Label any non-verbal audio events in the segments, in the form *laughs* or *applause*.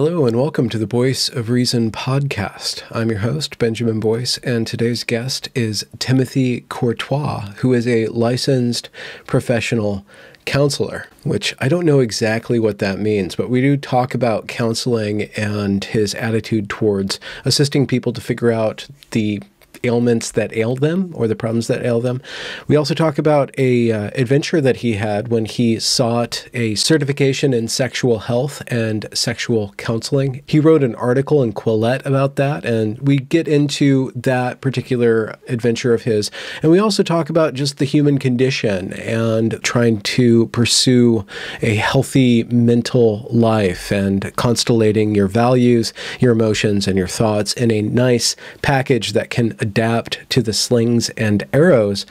Hello, and welcome to the Voice of Reason podcast. I'm your host, Benjamin Boyce, and today's guest is Timothy Courtois, who is a licensed professional counselor, which I don't know exactly what that means, but we do talk about counseling and his attitude towards assisting people to figure out the ailments that ail them or the problems that ail them. We also talk about a uh, adventure that he had when he sought a certification in sexual health and sexual counseling. He wrote an article in Quillette about that, and we get into that particular adventure of his. And we also talk about just the human condition and trying to pursue a healthy mental life and constellating your values, your emotions, and your thoughts in a nice package that can adapt to the slings and arrows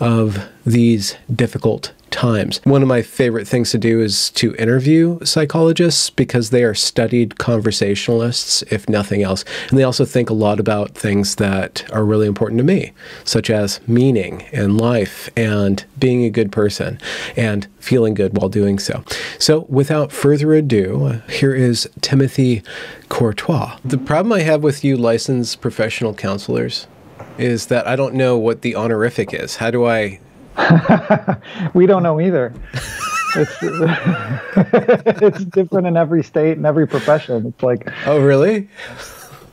of these difficult times. One of my favorite things to do is to interview psychologists because they are studied conversationalists, if nothing else. And they also think a lot about things that are really important to me, such as meaning and life and being a good person and feeling good while doing so. So, without further ado, here is Timothy Courtois. The problem I have with you licensed professional counselors is that I don't know what the honorific is. How do I? *laughs* we don't know either. It's *laughs* it's different in every state and every profession. It's like oh really?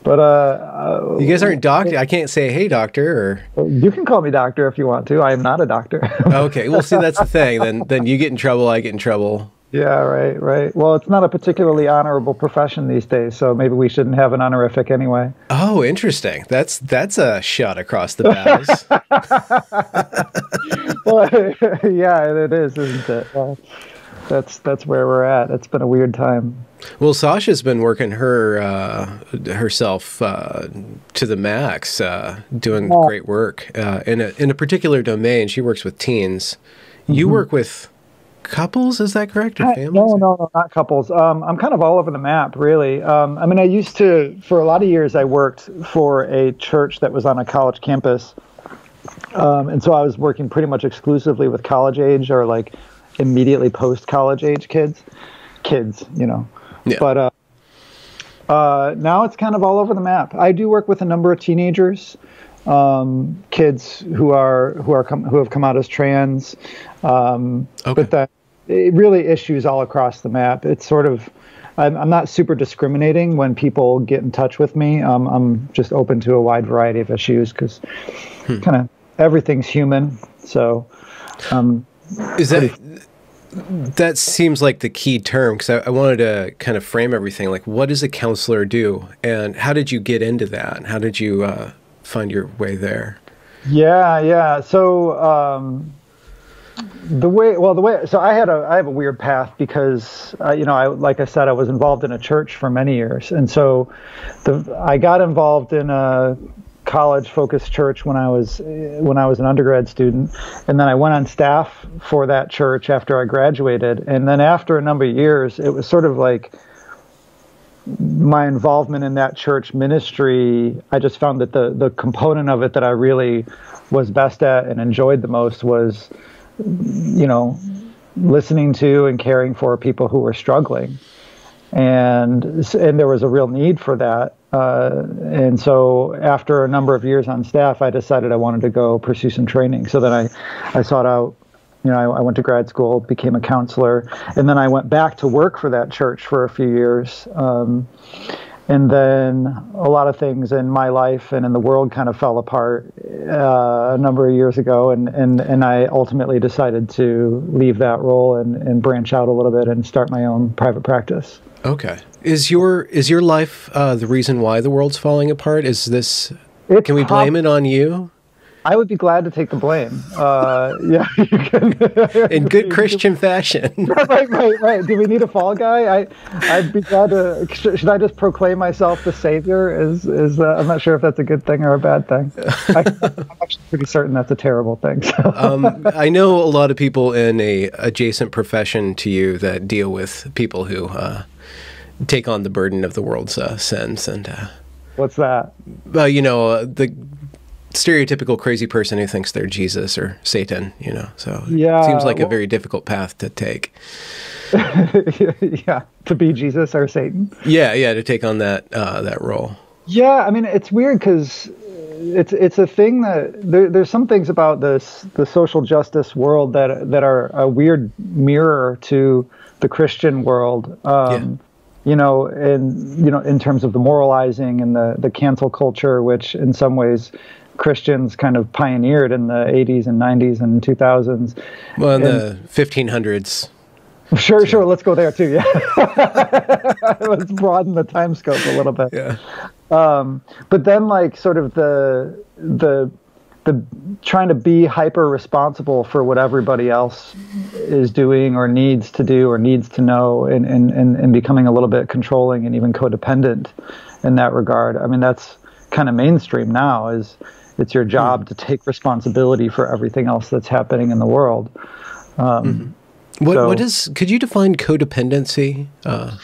But uh, uh you guys aren't doctor. I can't say hey doctor or you can call me doctor if you want to. I am not a doctor. okay, well see that's the thing. Then then you get in trouble. I get in trouble. Yeah, right, right. Well, it's not a particularly honorable profession these days, so maybe we shouldn't have an honorific anyway. Oh, interesting. That's that's a shot across the bows. *laughs* *laughs* well, *laughs* yeah, it is, isn't it? Well, that's that's where we're at. It's been a weird time. Well, Sasha's been working her uh, herself uh, to the max, uh, doing yeah. great work uh, in a in a particular domain. She works with teens. You mm-hmm. work with couples is that correct or families? no no no not couples. Um, i'm kind of all over the map really. Um, i mean i used to for a lot of years i worked for a church that was on a college campus. Um, and so i was working pretty much exclusively with college age or like immediately post college age kids kids you know. Yeah. but uh, uh, now it's kind of all over the map. I do work with a number of teenagers um, kids who are who are com- who have come out as trans, um, okay. but that it really issues all across the map. It's sort of I'm, I'm not super discriminating when people get in touch with me. Um, I'm just open to a wide variety of issues because hmm. kind of everything's human. So, um, is that that seems like the key term because I, I, wanted to kind of frame everything like what does a counselor do and how did you get into that how did you uh, find your way there? Yeah, yeah. So um, the way, well, the way. So I had a, I have a weird path because, uh, you know, I like I said, I was involved in a church for many years, and so the I got involved in a college focused church when I was when I was an undergrad student and then I went on staff for that church after I graduated and then after a number of years it was sort of like my involvement in that church ministry, I just found that the the component of it that I really was best at and enjoyed the most was, you know, listening to and caring for people who were struggling, and and there was a real need for that. Uh, and so after a number of years on staff, I decided I wanted to go pursue some training. So then I, I sought out you know, I, I, went to grad school, became a counselor, and then I went back to work for that church for a few years. Um, and then a lot of things in my life and in the world kind of fell apart uh, a number of years ago, and, and, and I ultimately decided to leave that role and, and branch out a little bit and start my own private practice. Okay. Is your is your life uh, the reason why the world's falling apart? Is this? It's can we blame it on you? I would be glad to take the blame. Uh, *laughs* yeah, in *laughs* good Christian fashion. *laughs* right, right, right. Do we need a fall guy? I, I'd be glad to. Should I just proclaim myself the savior? Is is uh, I'm not sure if that's a good thing or a bad thing. I, am actually pretty certain that's a terrible thing. So. um, I know a lot of people in a adjacent profession to you that deal with people who uh, take on the burden of the world's uh, sins and. Uh, What's that? Well, you know, uh, the stereotypical crazy person who thinks they're Jesus or Satan, you know. So yeah, it seems like well, a very difficult path to take. *laughs* yeah, to be Jesus or Satan. Yeah, yeah, to take on that uh, that role. Yeah, I mean it's weird because it's it's a thing that there, there's some things about this the social justice world that that are a weird mirror to the Christian world. Um, yeah. You know, in you know, in terms of the moralizing and the the cancel culture, which in some ways Christians kind of pioneered in the 80s and 90s and 2000s. Well, in and, the 1500s. Sure, too. sure. Let's go there too. Yeah, *laughs* let's broaden the time scope a little bit. Yeah. Um, but then, like, sort of the the the trying to be hyper responsible for what everybody else is doing or needs to do or needs to know, and and and, and becoming a little bit controlling and even codependent in that regard. I mean, that's kind of mainstream now. Is it's your job mm. to take responsibility for everything else that's happening in the world. Um, mm-hmm. What, so, what is? Could you define codependency? Uh,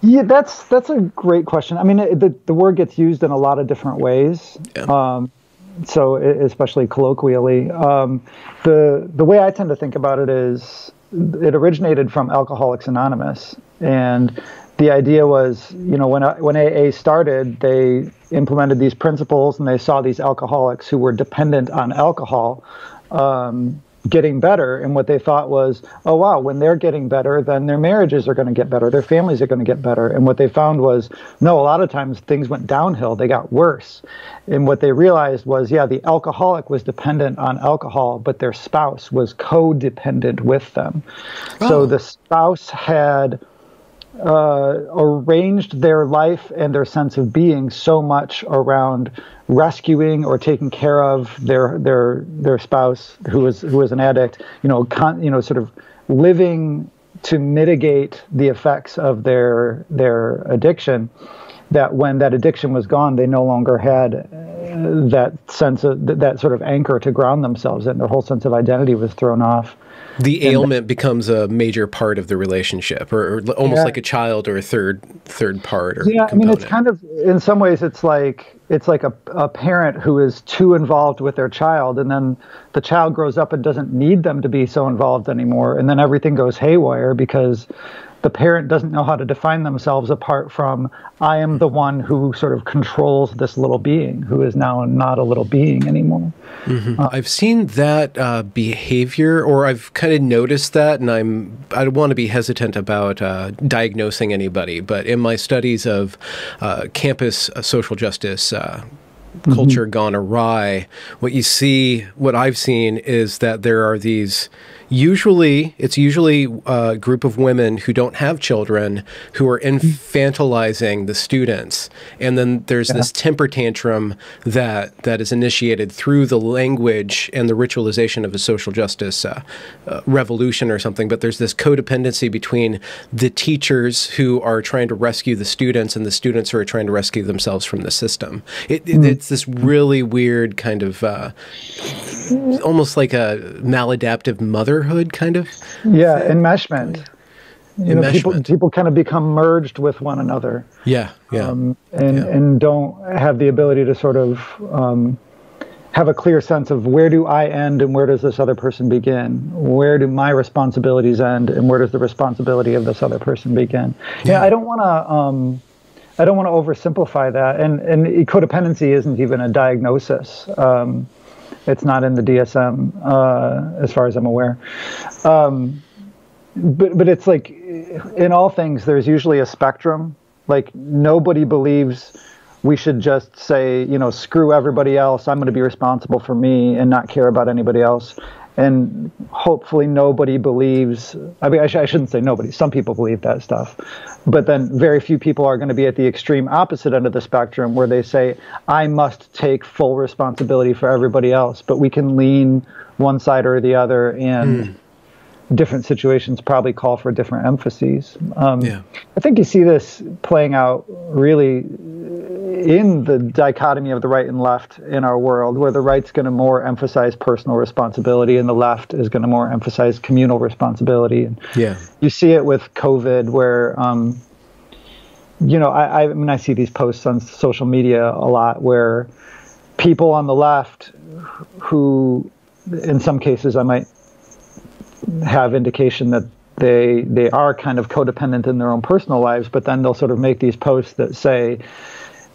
yeah, that's that's a great question. I mean, it, the the word gets used in a lot of different ways. Yeah. Um, so especially colloquially, um, the the way I tend to think about it is it originated from Alcoholics Anonymous, and the idea was, you know, when when AA started, they implemented these principles, and they saw these alcoholics who were dependent on alcohol. Um, getting better and what they thought was oh wow when they're getting better then their marriages are going to get better their families are going to get better and what they found was no a lot of times things went downhill they got worse and what they realized was yeah the alcoholic was dependent on alcohol but their spouse was codependent with them oh. so the spouse had uh, arranged their life and their sense of being so much around rescuing or taking care of their their their spouse who was who was an addict. You know, con, you know, sort of living to mitigate the effects of their their addiction. That when that addiction was gone, they no longer had uh, that sense of that sort of anchor to ground themselves in. Their whole sense of identity was thrown off the ailment becomes a major part of the relationship or, or almost yeah. like a child or a third third part or yeah component. i mean it's kind of in some ways it's like it's like a, a parent who is too involved with their child and then the child grows up and doesn't need them to be so involved anymore and then everything goes haywire because the parent doesn't know how to define themselves apart from I am the one who sort of controls this little being who is now not a little being anymore. Mm-hmm. Uh, I've seen that uh, behavior, or I've kind of noticed that, and I'm I don't want to be hesitant about uh, diagnosing anybody, but in my studies of uh, campus uh, social justice uh, culture mm-hmm. gone awry, what you see, what I've seen is that there are these usually it's usually a group of women who don't have children who are infantilizing the students and then there's yeah. this temper tantrum that that is initiated through the language and the ritualization of a social justice uh, uh, revolution or something but there's this codependency between the teachers who are trying to rescue the students and the students who are trying to rescue themselves from the system it, mm. it's this really weird kind of uh, almost like a maladaptive mother brotherhood kind of yeah thing. enmeshment you know, people people kind of become merged with one another. Yeah, yeah, um, and yeah. and don't have the ability to sort of um, have a clear sense of where do I end and where does this other person begin? Where do my responsibilities end and where does the responsibility of this other person begin? Yeah, yeah I don't want to. Um, I don't want to oversimplify that, and and codependency isn't even a diagnosis. Um, it's not in the DSM, uh, as far as I'm aware. Um, but but it's like in all things, there's usually a spectrum. Like nobody believes we should just say, you know, screw everybody else. I'm going to be responsible for me and not care about anybody else and hopefully nobody believes i mean I, sh- I, shouldn't say nobody some people believe that stuff but then very few people are going to be at the extreme opposite end of the spectrum where they say i must take full responsibility for everybody else but we can lean one side or the other and mm. Different situations probably call for different emphases um, yeah. i think you see this playing out really in the dichotomy of the right and left in our world, where the right's going to more emphasize personal responsibility and the left is going to more emphasize communal responsibility. And yeah, you see it with COVID, where um, you know, I, I mean, I see these posts on social media a lot where people on the left who, in some cases, I might have indication that they they are kind of codependent in their own personal lives, but then they'll sort of make these posts that say,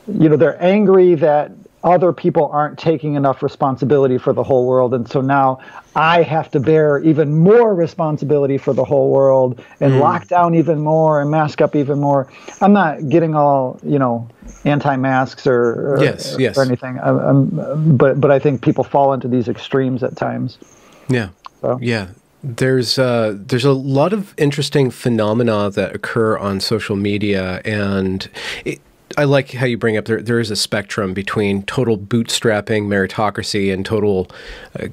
you know, they're angry that other people aren't taking enough responsibility for the whole world and so now i have to bear even more responsibility for the whole world and mm. lock down even more and mask up even more i'm not getting all you know anti-masks or, or yes, yes. or anything I'm, I'm, but but i think people fall into these extremes at times yeah so. yeah there's uh, there's a lot of interesting phenomena that occur on social media, and it, I like how you bring up there. There is a spectrum between total bootstrapping meritocracy and total, uh,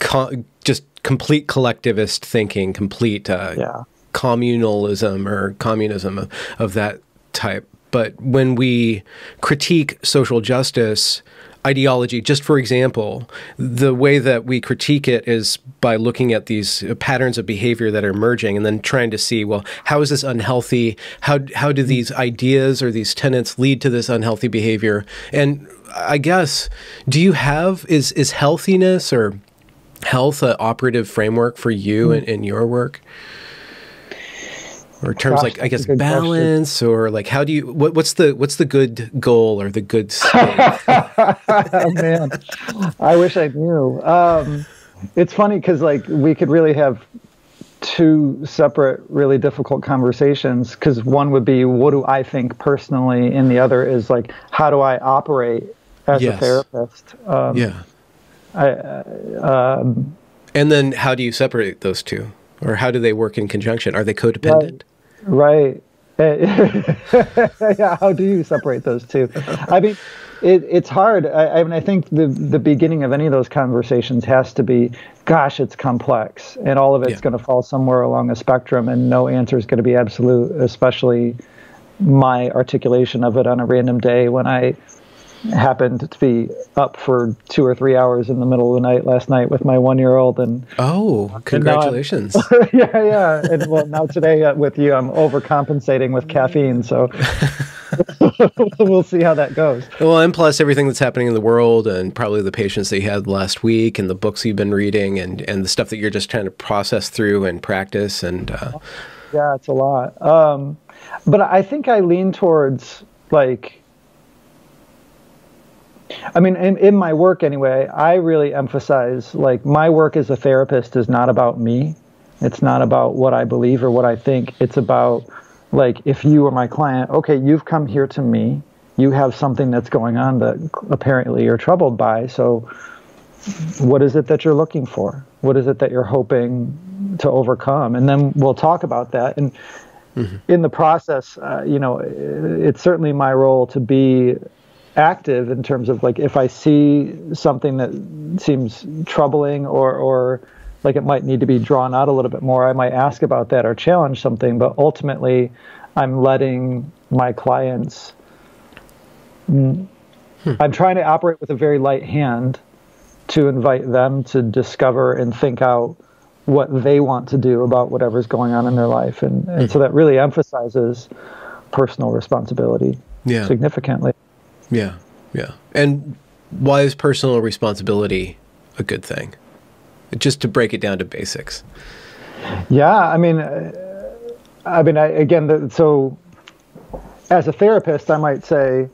co- just complete collectivist thinking, complete uh, yeah. communalism or communism of, of that type. But when we critique social justice, ideology. Just for example, the way that we critique it is by looking at these patterns of behavior that are emerging and then trying to see, well, how is this unhealthy? How, how do these ideas or these tenets lead to this unhealthy behavior? And I guess, do you have, is, is healthiness or health an operative framework for you mm -hmm. in, in your work? Or terms Gosh, like I guess balance question. or like how do you what, what's the what's the good goal or the good *laughs* oh, man I wish I knew um, it's funny because like we could really have two separate really difficult conversations because one would be what do I think personally and the other is like how do I operate as yes. a therapist um, yeah I, uh, um, and then how do you separate those two or how do they work in conjunction? Are they codependent? Right. Eh, *laughs* yeah. How do you separate those two? I mean, it, it's hard. I, I, mean, I think the the beginning of any of those conversations has to be, gosh, it's complex, and all of it's yeah. going to fall somewhere along a spectrum, and no answer is going to be absolute. Especially my articulation of it on a random day when I happened to be up for two or three hours in the middle of the night last night with my one year old and oh congratulations. And *laughs* yeah yeah. And well now today uh, with you i'm overcompensating with caffeine so *laughs* we'll see how that goes. Well and plus everything that's happening in the world and probably the patients that you had last week and the books you've been reading and and the stuff that you're just trying to process through and practice and uh... yeah it's a lot. Um, but i think i lean towards like I mean, in, in my work anyway, I really emphasize like my work as a therapist is not about me. It's not about what I believe or what I think. It's about like if you are my client, okay, you've come here to me. You have something that's going on that apparently you're troubled by. So, what is it that you're looking for? What is it that you're hoping to overcome? And then we'll talk about that. And mm-hmm. in the process, uh, you know, it's certainly my role to be active in terms of like if I see something that seems troubling or or like it might need to be drawn out a little bit more, I might ask about that or challenge something. But ultimately, I'm letting my clients. Hmm. I'm trying to operate with a very light hand to invite them to discover and think out what they want to do about whatever's going on in their life, and, and hmm. so that really emphasizes personal responsibility yeah. significantly. Yeah, yeah. And why is personal responsibility a good thing? Just to break it down to basics. Yeah, I mean, uh, I mean, I, again, the, so as a therapist, I might say,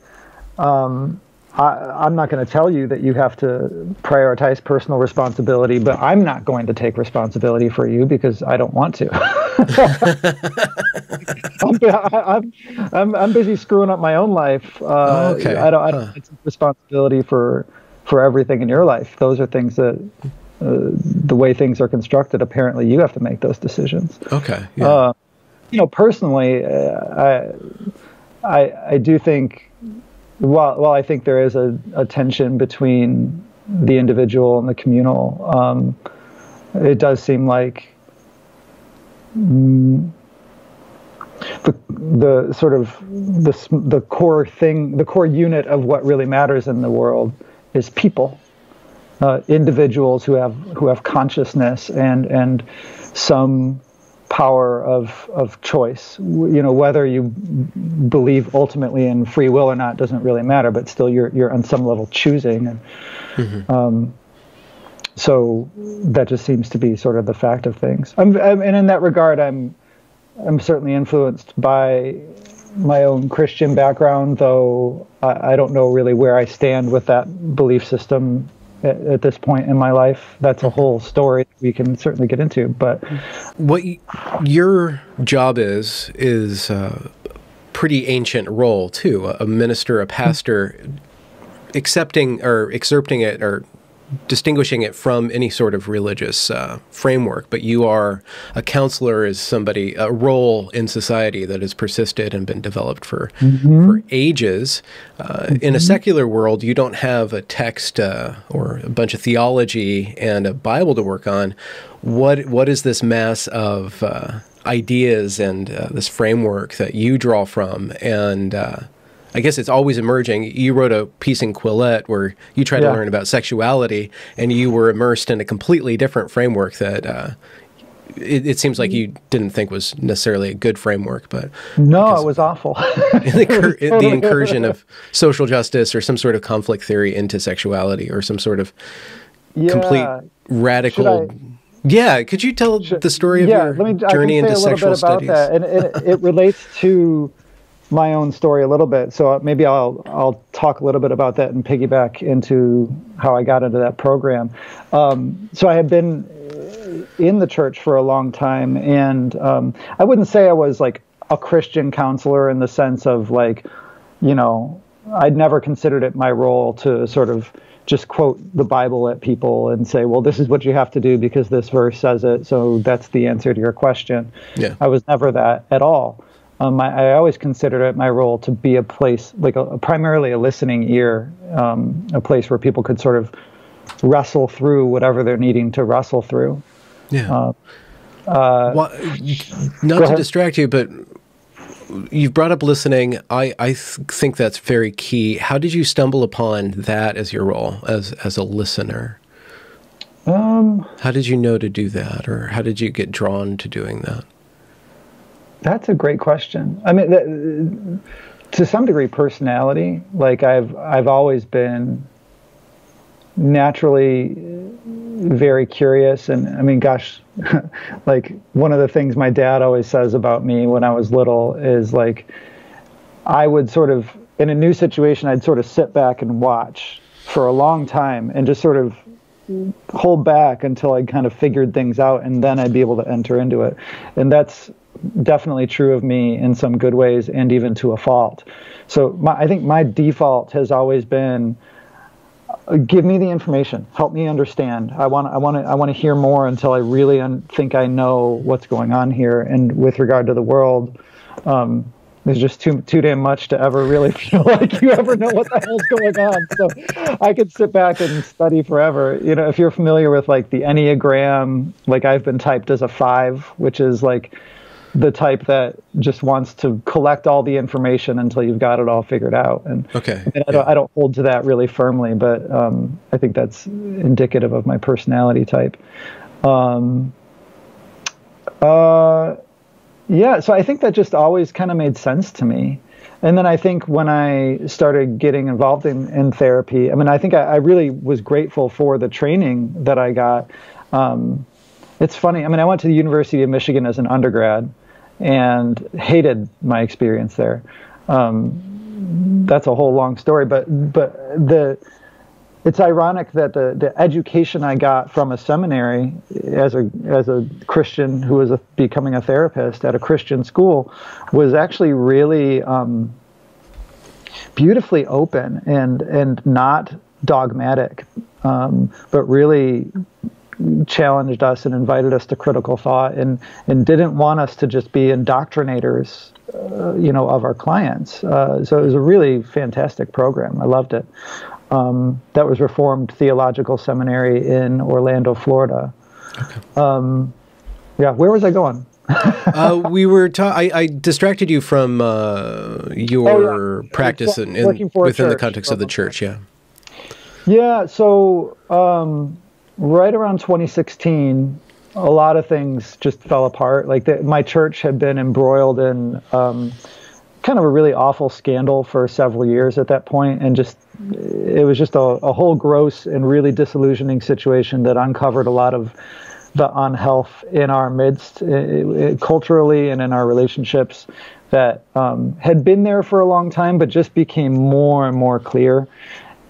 um, I, am not going to tell you that you have to prioritize personal responsibility, but I'm not going to take responsibility for you because I don't want to. *laughs* I'm, I'm, I'm, busy screwing up my own life. Uh, okay. I don't, I don't huh. take responsibility for for everything in your life. Those are things that uh, the way things are constructed. Apparently, you have to make those decisions. Okay. Yeah. Uh, you know, personally, uh, I, I I do think while, while I think there is a, a tension between the individual and the communal, um, it does seem like mm, the the sort of the the core thing, the core unit of what really matters in the world is people, uh, individuals who have who have consciousness and and some power of of choice. You know, whether you believe ultimately in free will or not doesn't really matter, but still you're you're on some level choosing. And, mm-hmm. um, so that just seems to be sort of the fact of things. I'm, I'm, and in that regard, I'm I'm certainly influenced by my own Christian background, though I, I don't know really where I stand with that belief system at, at, this point in my life. That's a whole story we can certainly get into. But what your job is is a pretty ancient role too. A minister, a pastor, accepting or excerpting it or distinguishing it from any sort of religious uh, framework, but you are a counselor is somebody a role in society that has persisted and been developed for mm-hmm. for ages. Uh, mm-hmm. In a secular world, you don't have a text uh, or a bunch of theology and a Bible to work on. What what is this mass of uh, ideas and uh, this framework that you draw from and uh, I guess it's always emerging. You wrote a piece in Quillette where you tried yeah. to learn about sexuality, and you were immersed in a completely different framework that uh, it, it, seems like you didn't think was necessarily a good framework. But no, it was awful. *laughs* the, the, incursion of social justice or some sort of conflict theory into sexuality or some sort of yeah. complete radical. Yeah, could you tell Should, the story of yeah, your me, journey into sexual studies? That. And it, it relates to my own story a little bit. So maybe I'll I'll talk a little bit about that and piggyback into how I got into that program. Um, so I had been in the church for a long time, and um, I wouldn't say I was like a Christian counselor in the sense of like, you know, I'd never considered it my role to sort of just quote the Bible at people and say, well, this is what you have to do because this verse says it. So that's the answer to your question. Yeah. I was never that at all. Um, I, I, always considered it my role to be a place, like a, a primarily a listening ear, um, a place where people could sort of wrestle through whatever they're needing to wrestle through. Yeah. Uh, uh, well, not to distract you, but you've brought up listening. I, I th think that's very key. How did you stumble upon that as your role as as a listener? Um, how did you know to do that, or how did you get drawn to doing that? That's a great question. I mean, to some degree, personality. Like I've I've always been naturally very curious, and I mean, gosh, *laughs* like one of the things my dad always says about me when I was little is like I would sort of in a new situation I'd sort of sit back and watch for a long time and just sort of hold back until I kind of figured things out and then I'd be able to enter into it. And that's definitely true of me in some good ways and even to a fault. So my, I think my default has always been uh, give me the information, help me understand. I want I want to I want to hear more until I really un- think I know what's going on here. And with regard to the world, um, there's just too too damn much to ever really *laughs* feel like you ever know what the hell's going on. So I could sit back and study forever. You know, if you're familiar with like the Enneagram, like I've been typed as a five, which is like the type that just wants to collect all the information until you've got it all figured out. And, okay, and I, don't, I, don't, hold to that really firmly, but um, I think that's indicative of my personality type. Um, uh, yeah, so I think that just always kind of made sense to me. And then I think when I started getting involved in, in therapy, I mean, I think I, I really was grateful for the training that I got. Um, it's funny. I mean, I went to the University of Michigan as an undergrad, and hated my experience there. Um, that's a whole long story, but but the it's ironic that the, the education I got from a seminary as a as a Christian who was a, becoming a therapist at a Christian school was actually really um, beautifully open and and not dogmatic, um, but really challenged us and invited us to critical thought and and didn't want us to just be indoctrinators uh, you know of our clients. Uh, so it was a really fantastic program. I loved it. Um, that was reformed theological seminary in orlando florida. Okay. um, yeah where was i going? *laughs* Uh, we were ta- I, I, distracted you from uh, your oh, yeah. practice in, in within the context of the church yeah. Yeah so um, right around 2016, a lot of things just fell apart. Like the, my church had been embroiled in um, kind of a really awful scandal for several years at that point, and just it was just a, a whole gross and really disillusioning situation that uncovered a lot of the unhealth in our midst, it, it, culturally and in our relationships, that um, had been there for a long time, but just became more and more clear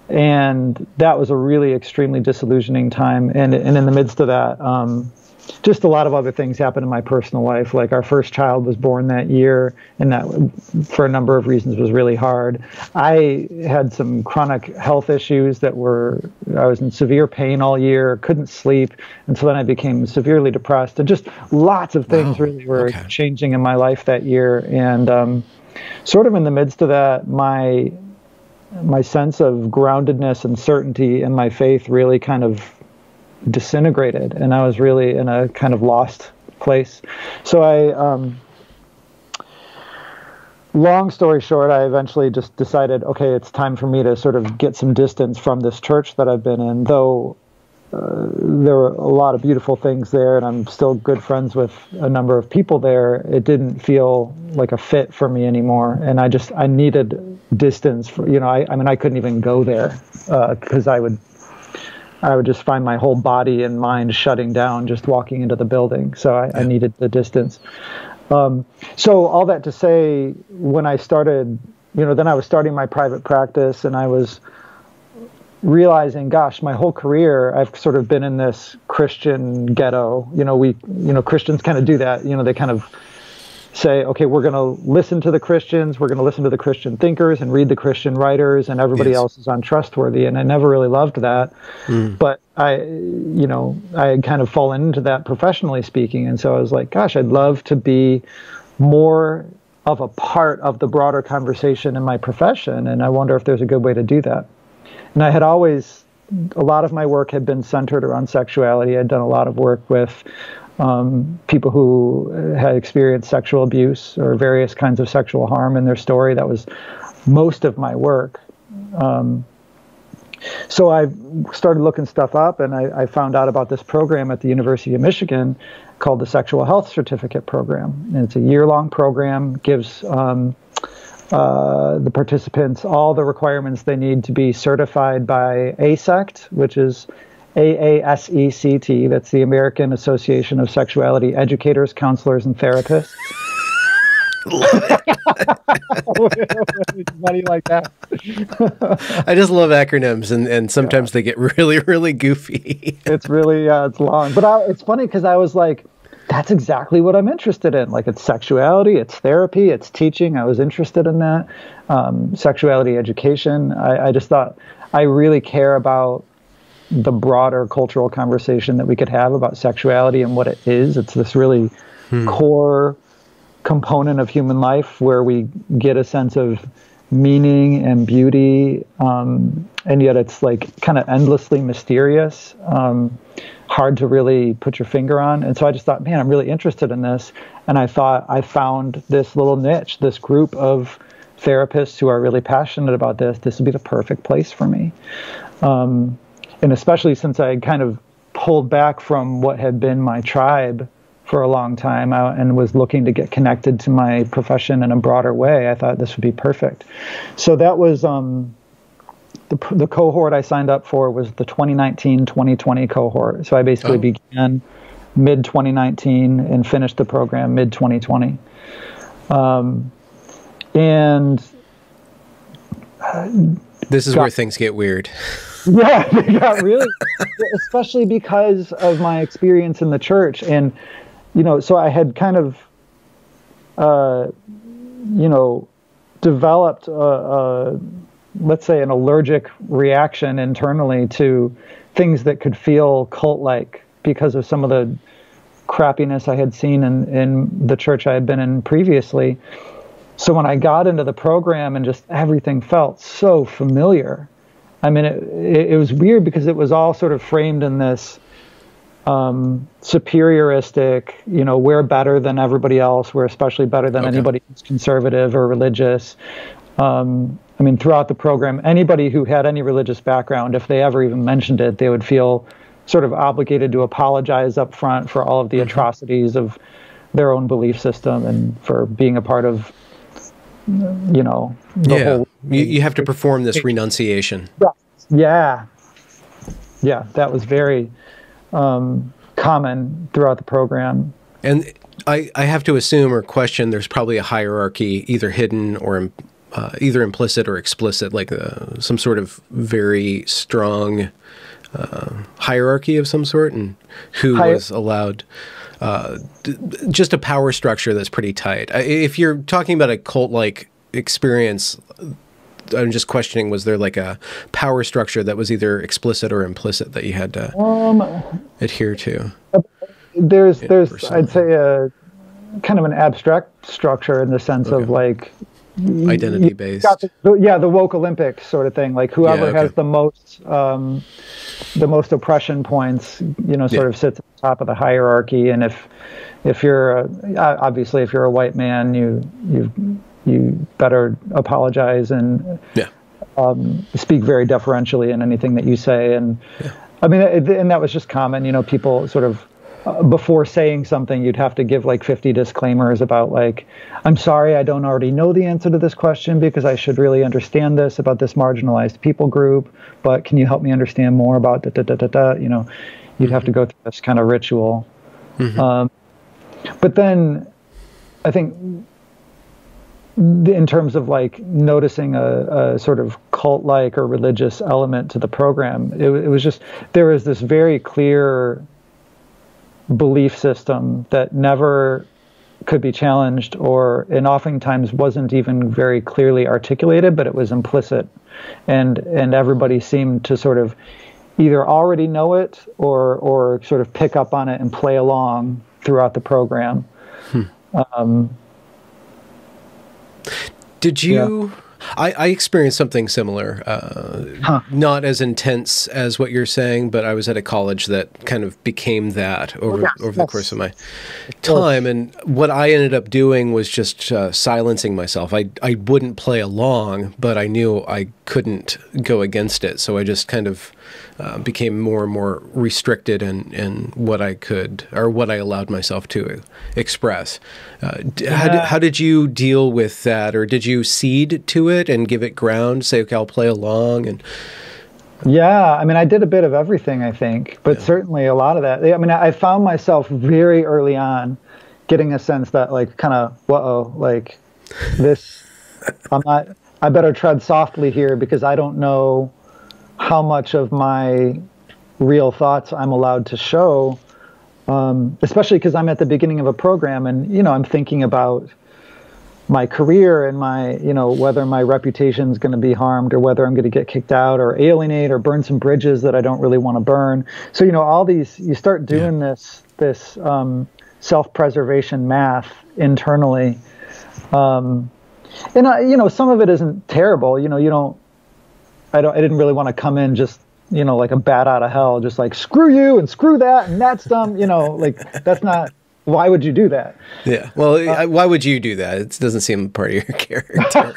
and that was a really extremely disillusioning time. And and in the midst of that, um, just a lot of other things happened in my personal life. Like our first child was born that year, and that, for a number of reasons, was really hard. I had some chronic health issues that were, I was in severe pain all year, couldn't sleep, and so then I became severely depressed. And just lots of things wow. really were okay. changing in my life that year. And um, sort of in the midst of that, my my sense of groundedness and certainty in my faith really kind of disintegrated, and I was really in a kind of lost place. So I, um, long story short, I eventually just decided, okay, it's time for me to sort of get some distance from this church that I've been in, though. Uh, there were a lot of beautiful things there, and I'm still good friends with a number of people there. It didn't feel like a fit for me anymore, and I just I needed distance. For, you know, I, I mean, I couldn't even go there because uh, I would I would just find my whole body and mind shutting down just walking into the building. So I. I needed the distance. Um, so all that to say, when I started, you know, then I was starting my private practice and I was realizing, gosh, my whole career I've sort of been in this Christian ghetto. You know, we, you know, Christians kind of do that. You know, they kind of say, okay, we're going to listen to the Christians, we're going to listen to the Christian thinkers and read the Christian writers, and everybody yes. else is untrustworthy. And I never really loved that. Mm. But I, you know, I had kind of fallen into that professionally speaking. And so I was like, gosh, I'd love to be more of a part of the broader conversation in my profession. And I wonder if there's a good way to do that. And I had always, a lot of my work had been centered around sexuality. I'd done a lot of work with um, people who had experienced sexual abuse or various kinds of sexual harm in their story. That was most of my work. Um, so I started looking stuff up, and I, I, found out about this program at the University of Michigan called the Sexual Health Certificate Program. And it's a year-long program, gives um, uh, the participants all the requirements they need to be certified by AASECT, which is AASECT, that's the American Association of Sexuality Educators, Counselors, and Therapists. *laughs* Funny like that. I just love acronyms, and, and sometimes yeah. they get really, really goofy. it's really, uh, it's long. But I, it's funny because I was like, that's exactly what I'm interested in. Like it's sexuality, it's therapy, it's teaching. I was interested in that. Um, sexuality education. I, I just thought I really care about the broader cultural conversation that we could have about sexuality and what it is. It's this really hmm. core component of human life where we get a sense of meaning and beauty, um, and yet it's like kind of endlessly mysterious, um, hard to really put your finger on. And so I just thought, man, I'm really interested in this. And I thought I found this little niche, this group of therapists who are really passionate about this. This would be the perfect place for me. Um, and especially since I kind of pulled back from what had been my tribe for a long time out and was looking to get connected to my profession in a broader way, I thought this would be perfect. So that was um, the, the cohort I signed up for was the 2019-2020 cohort. So I basically oh. began mid 2019 and finished the program mid 2020. Um, and this is got, where things get weird. *laughs* yeah, they got really, especially because of my experience in the church, and you know, so I had kind of, uh, you know, developed a, a, let's say, an allergic reaction internally to things that could feel cult-like because of some of the crappiness I had seen in in the church I had been in previously. So when I got into the program and just everything felt so familiar I mean, it, it, it was weird because it was all sort of framed in this um, superioristic, you know, we're better than everybody else. We're especially better than okay. anybody who's conservative or religious. Um, I mean, throughout the program, anybody who had any religious background, if they ever even mentioned it, they would feel sort of obligated to apologize up front for all of the mm-hmm. atrocities of their own belief system and for being a part of you know yeah. whole, you, you have to perform this renunciation. Yeah. Yeah. That was very um, common throughout the program. And I, I have to assume or question there's probably a hierarchy either hidden or uh, either implicit or explicit like uh, some sort of very strong uh, hierarchy of some sort and who Hi- was allowed uh, just a power structure that's pretty tight. If you're talking about a cult like experience, I'm just questioning was there like a power structure that was either explicit or implicit that you had to um, adhere to? There's, there's, I'd say a kind of an abstract structure in the sense okay. of like identity based. The, yeah, the woke Olympics sort of thing. Like whoever yeah, okay. has the most um, the most oppression points, you know, sort yeah. of sits at the top of the hierarchy. And if if you're a, obviously if you're a white man, you you you better apologize and yeah. um, speak very deferentially in anything that you say. And. I mean, and that was just common. You know, people sort of uh, before saying something, you'd have to give like 50 disclaimers about like, I'm sorry, I don't already know the answer to this question because I should really understand this about this marginalized people group. But can you help me understand more about da da da da da? You know, you'd have to go through this kind of ritual. Mm-hmm. Um, but then, I think in terms of like noticing a, a sort of cult-like or religious element to the program, it, it was just there was this very clear belief system that never could be challenged or and oftentimes wasn't even very clearly articulated but it was implicit and and everybody seemed to sort of either already know it or or sort of pick up on it and play along throughout the program hmm. um, did you yeah. I, I experienced something similar, uh, huh. not as intense as what you're saying, but I was at a college that kind of became that over yes, over yes. the course of my time. And what I ended up doing was just uh, silencing myself. I I wouldn't play along, but I knew I couldn't go against it, so I just kind of uh, became more and more restricted in, in what I could or what I allowed myself to express. Uh, yeah. how, did, how did you deal with that, or did you cede to it and give it ground? Say, okay, I'll play along and. Yeah, I mean, I did a bit of everything, I think, but yeah. certainly a lot of that. I mean, I found myself very early on getting a sense that, like, kind of, whoa, like, this, I'm not, I better tread softly here because I don't know how much of my real thoughts I'm allowed to show, um, especially because I'm at the beginning of a program and you know I'm thinking about my career and my you know whether my reputation is going to be harmed or whether I'm going to get kicked out or alienate or burn some bridges that I don't really want to burn. So you know all these you start doing yeah. this this um, self-preservation math internally. Um, and I, you know some of it isn't terrible. You know you don't I don't I didn't really want to come in just you know like a bat out of hell, just like screw you and screw that and that's dumb. You know, like that's not why would you do that? Yeah. Well, uh, why would you do that? It doesn't seem part of your *laughs* character. *laughs*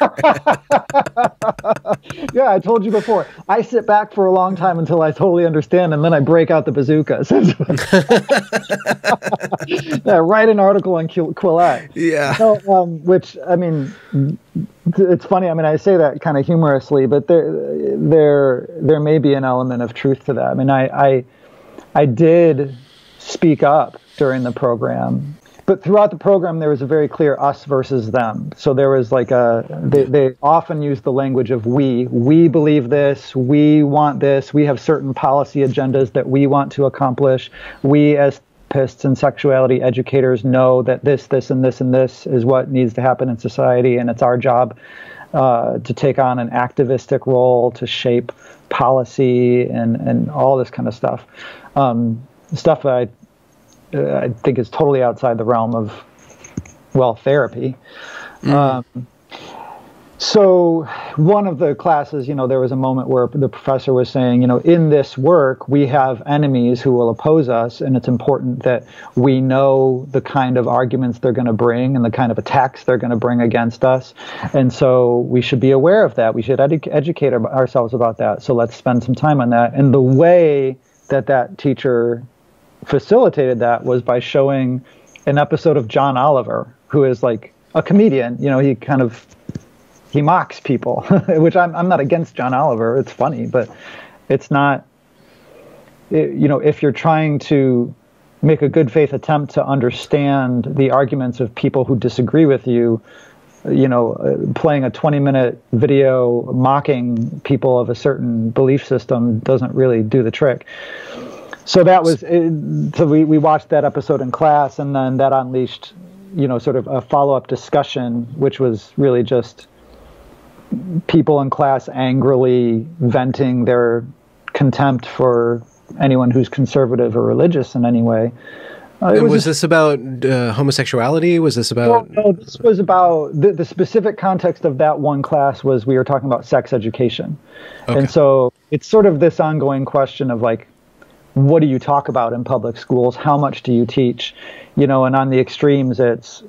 yeah, I told you before. I sit back for a long time until I totally understand, and then I break out the bazookas. *laughs* yeah, write an article on Quillette. Yeah. So, um, which I mean, it's funny. I mean, I say that kind of humorously, but there, there, there may be an element of truth to that. I mean, I, I, I did speak up during the program. But throughout the program, there was a very clear us versus them. So there was like a, they, they often use the language of we. We believe this. We want this. We have certain policy agendas that we want to accomplish. We, as therapists and sexuality educators, know that this, this, and this, and this is what needs to happen in society. And it's our job uh, to take on an activistic role to shape policy and, and all this kind of stuff. Um, stuff that I uh, I think is totally outside the realm of well therapy. Mm. Um, so one of the classes, you know, there was a moment where the professor was saying, you know, in this work we have enemies who will oppose us, and it's important that we know the kind of arguments they're going to bring and the kind of attacks they're going to bring against us, and so we should be aware of that. We should edu- educate our- ourselves about that. So let's spend some time on that. And the way that that teacher facilitated that was by showing an episode of John Oliver, who is like a comedian. You know, he kind of he mocks people, *laughs* which I'm I'm not against John Oliver. It's funny, but it's not. It, you know, if you're trying to make a good faith attempt to understand the arguments of people who disagree with you, you know, uh, playing a 20 minute video mocking people of a certain belief system doesn't really do the trick. So that was, so we, we watched that episode in class and then that unleashed, you know, sort of a follow up discussion, which was really just people in class angrily venting their contempt for anyone who's conservative or religious in any way. Uh, was, was this about uh, homosexuality? Was this about? Well, no, this was about the, the specific context of that one class was we were talking about sex education, okay. and so it's sort of this ongoing question of like, what do you talk about in public schools? How much do you teach? You know, and on the extremes, it's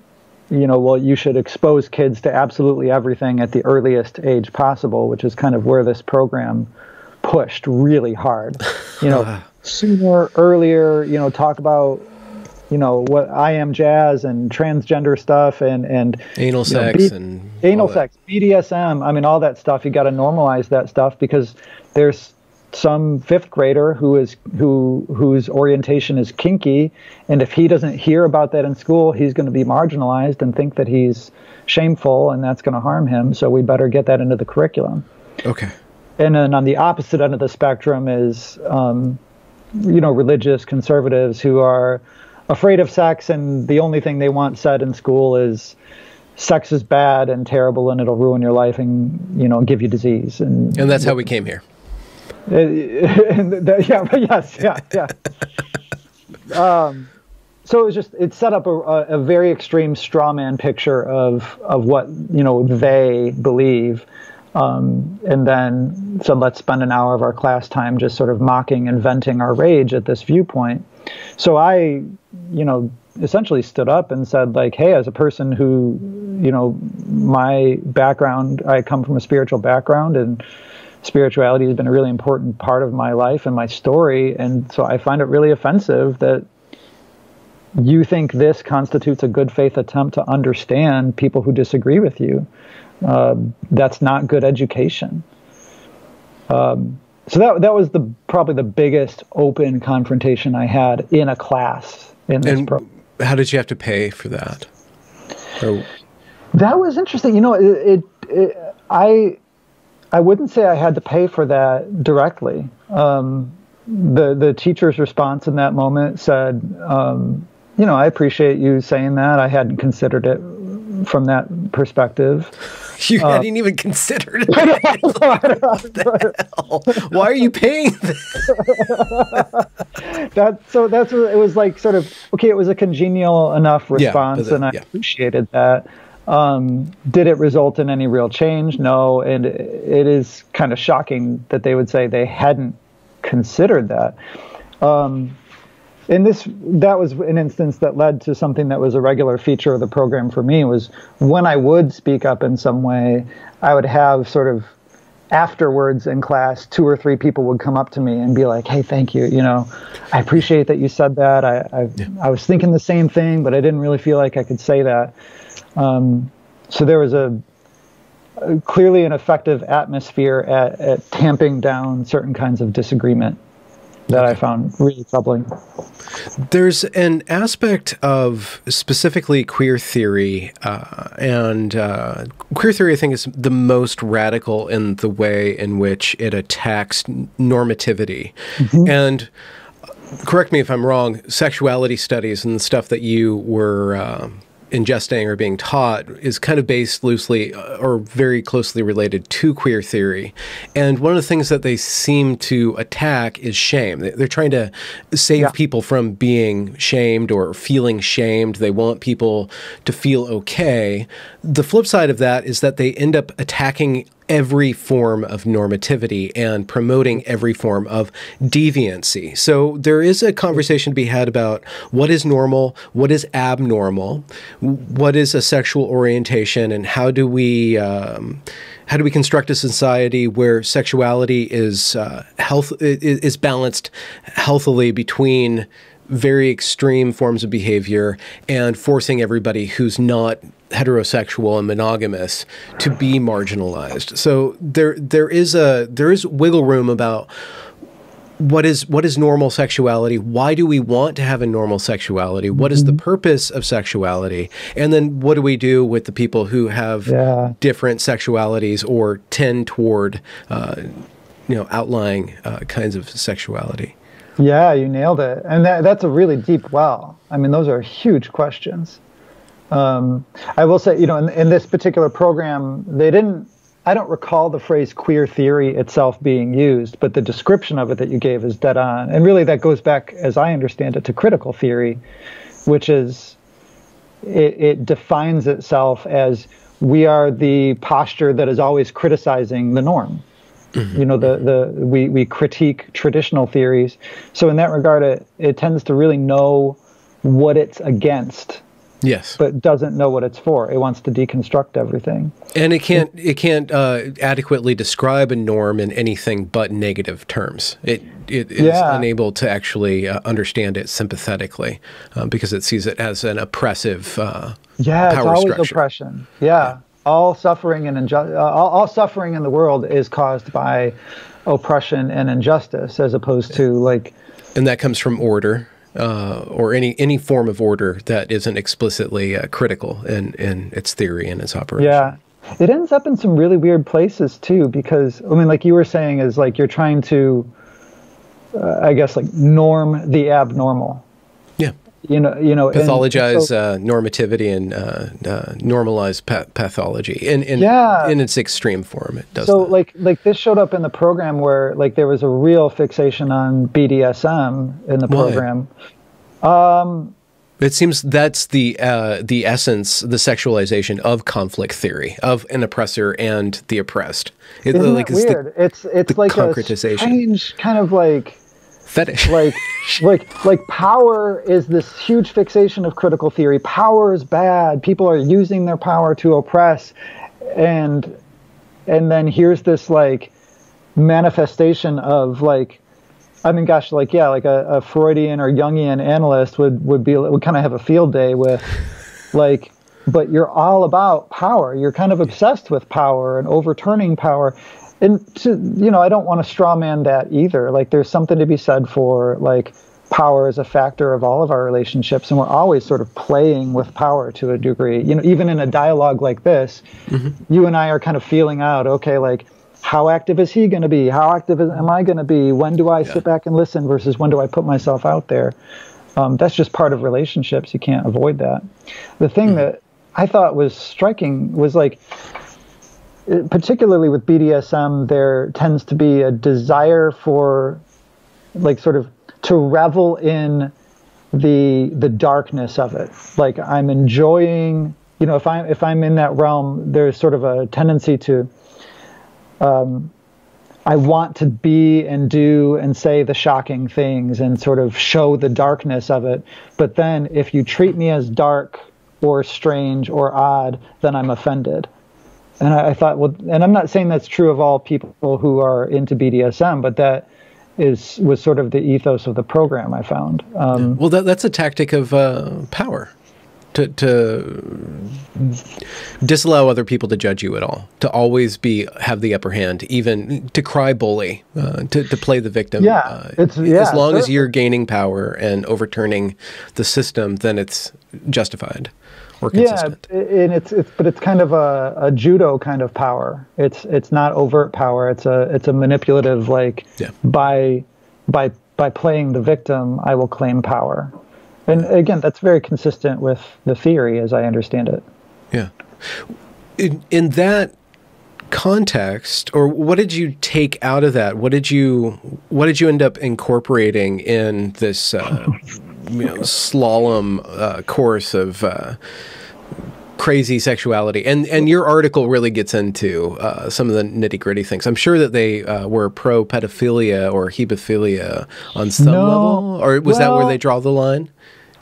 you know, well, you should expose kids to absolutely everything at the earliest age possible, which is kind of where this program pushed really hard. You know, *laughs* sooner, earlier, you know, talk about you know what I am jazz and transgender stuff and and anal sex know, B- and anal sex, BDSM. I mean, all that stuff. You got to normalize that stuff because there's some fifth grader who is who whose orientation is kinky, and if he doesn't hear about that in school, he's going to be marginalized and think that he's shameful, and that's going to harm him. So we better get that into the curriculum. Okay. And then on the opposite end of the spectrum is, um, you know, religious conservatives who are afraid of sex, and the only thing they want said in school is sex is bad and terrible, and it'll ruin your life and you know give you disease. And and that's how we came here. Uh, *laughs* yeah, yes, yeah, yeah. um, so it was just it set up a, a very extreme straw man picture of of what you know they believe. Um, and then said, let's spend an hour of our class time just sort of mocking and venting our rage at this viewpoint. So I, you know, essentially stood up and said, like, hey, as a person who, you know, my background, I come from a spiritual background and spirituality has been a really important part of my life and my story. And so I find it really offensive that you think this constitutes a good faith attempt to understand people who disagree with you. Uh, that's not good education. Um, so that that was the probably the biggest open confrontation I had in a class in this and program. How did you have to pay for that? Or... That was interesting. You know, it, it, it, I I wouldn't say I had to pay for that directly. Um, the the teacher's response in that moment said, um, "You know, I appreciate you saying that. I hadn't considered it from that perspective." *laughs* You uh, hadn't even considered it. *laughs* Why are you paying *laughs* that? So that's it was like. Sort of okay. It was a congenial enough response, yeah, and I yeah. appreciated that. Um, did it result in any real change? No, and it is kind of shocking that they would say they hadn't considered that. Um, and this that was an instance that led to something that was a regular feature of the program for me was when I would speak up in some way, I would have sort of afterwards in class, two or three people would come up to me and be like, "Hey, thank you. You know, I appreciate that you said that. I I, yeah. I was thinking the same thing, but I didn't really feel like I could say that." Um, so there was a, a, clearly an effective atmosphere at, at tamping down certain kinds of disagreement that I found really troubling. There's an aspect of specifically queer theory, uh, and uh, queer theory, I think, is the most radical in the way in which it attacks normativity. Mm-hmm. And correct me if I'm wrong, sexuality studies and the stuff that you were. Uh, ingesting or being taught is kind of based loosely uh, or very closely related to queer theory. And one of the things that they seem to attack is shame. They're trying to save yeah. people from being shamed or feeling shamed. They want people to feel okay. The flip side of that is that they end up attacking every form of normativity and promoting every form of deviancy. So there is a conversation to be had about what is normal, what is abnormal, what is a sexual orientation, and how do we um, how do we construct a society where sexuality is uh, health is balanced healthily between very extreme forms of behavior and forcing everybody who's not heterosexual and monogamous to be marginalized. So there there is a there is wiggle room about what is what is normal sexuality why do we want to have a normal sexuality What is the mm-hmm. purpose of sexuality and then what do we do with the people who have yeah. different sexualities or tend toward uh, you know outlying uh, kinds of sexuality yeah you nailed it and that, that's a really deep well i mean those are huge questions um, i will say you know in, in this particular program they didn't I don't recall the phrase queer theory itself being used, but the description of it that you gave is dead on. And really, that goes back, as I understand it, to critical theory, which is it, it defines itself as we are the posture that is always criticizing the norm. Mm-hmm. You know, the, the we, we critique traditional theories. So in that regard, it, it tends to really know what it's against Yes, but doesn't know what it's for. It wants to deconstruct everything, and it can't. It can't uh, adequately describe a norm in anything but negative terms. It it is yeah. unable to actually uh, understand it sympathetically um, because it sees it as an oppressive. Uh, yeah, it's always structure. oppression. Yeah. yeah. All suffering and inju- uh, all, all suffering in the world is caused by oppression and injustice, as opposed to like. And that comes from order uh, or any any form of order that isn't explicitly uh, critical in in its theory and its operation. Yeah, it ends up in some really weird places too, because I mean, like you were saying, is like you're trying to, uh, I guess, like norm the abnormal you know, you know, pathologize so, uh, normativity and uh, uh, normalize pa- pathology in in, yeah. in its extreme form. It does. So, that. like, like this showed up in the program where like there was a real fixation on BDSM in the program. Um, it seems that's the uh, the essence, the sexualization of conflict theory of an oppressor and the oppressed. It, Isn't like, it's weird? The, it's it's like a strange kind of like fetish. like *laughs* like like power is this huge fixation of critical theory. Power is bad. People are using their power to oppress and and then here's this like manifestation of like I mean, gosh, like yeah, like a, a Freudian or Jungian analyst would would be would kind of have a field day with, like, but you're all about power. You're kind of obsessed with power and overturning power, and to, you know, I don't want to straw man that either. Like, there's something to be said for like power is a factor of all of our relationships, and we're always sort of playing with power to a degree. You know, even in a dialogue like this, mm-hmm. you and I are kind of feeling out. Okay, like how active is he going to be? How active is, am I going to be? When do I yeah. sit back and listen versus when do I put myself out there? Um, that's just part of relationships. You can't avoid that. The thing mm-hmm. that I thought was striking was like particularly with BDSM, there tends to be a desire for, like, sort of to revel in the the darkness of it. Like, I'm enjoying, you know, if I'm if I'm in that realm, there's sort of a tendency to, um, I want to be and do and say the shocking things and sort of show the darkness of it. But then, if you treat me as dark or strange or odd, then I'm offended and I, I, thought, well, and I'm not saying that's true of all people who are into BDSM, but that is was sort of the ethos of the program. I found. Um, well, that, that's a tactic of uh, power. To, to disallow other people to judge you at all, to always be have the upper hand, even to cry bully, uh, to to play the victim. Yeah, uh, it's yeah, as long as you're gaining power and overturning the system, then it's justified or consistent. Yeah, and it's it's but it's kind of a, a judo kind of power. It's it's not overt power. It's a it's a manipulative like yeah. by by by playing the victim, I will claim power. And again, that's very consistent with the theory as I understand it. Yeah. In, in that context or what did you take out of that what did you what did you end up incorporating in this uh, you know, slalom uh, course of uh, crazy sexuality. And and your article really gets into uh, some of the nitty gritty things. I'm sure that they uh, were pro pedophilia or hebephilia on some no. level, or was well, that where they draw the line?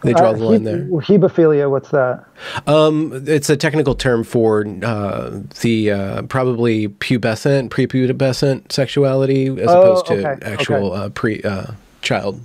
They draw uh, the line there. Hebephilia, what's that? Um, it's a technical term for uh, the uh, probably pubescent, prepubescent sexuality as oh, opposed to okay, actual okay. Uh, pre uh, child.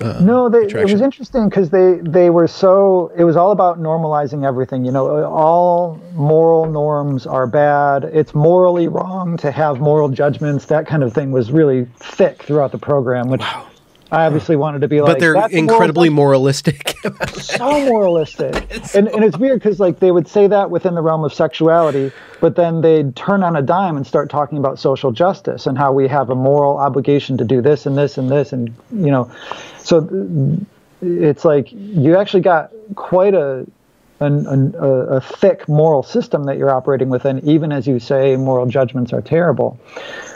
Uh, no, they, it was interesting because they they were so it was all about normalizing everything. You know, all moral norms are bad. It's morally wrong to have moral judgments. That kind of thing was really thick throughout the program, which wow. I obviously wanted to be like, but they're incredibly moralistic. *laughs* so moralistic, *laughs* and and it's weird because like they would say that within the realm of sexuality, but then they'd turn on a dime and start talking about social justice and how we have a moral obligation to do this and this and this, and you know, so it's like you actually got quite a an, a, a thick moral system that you're operating within, even as you say moral judgments are terrible.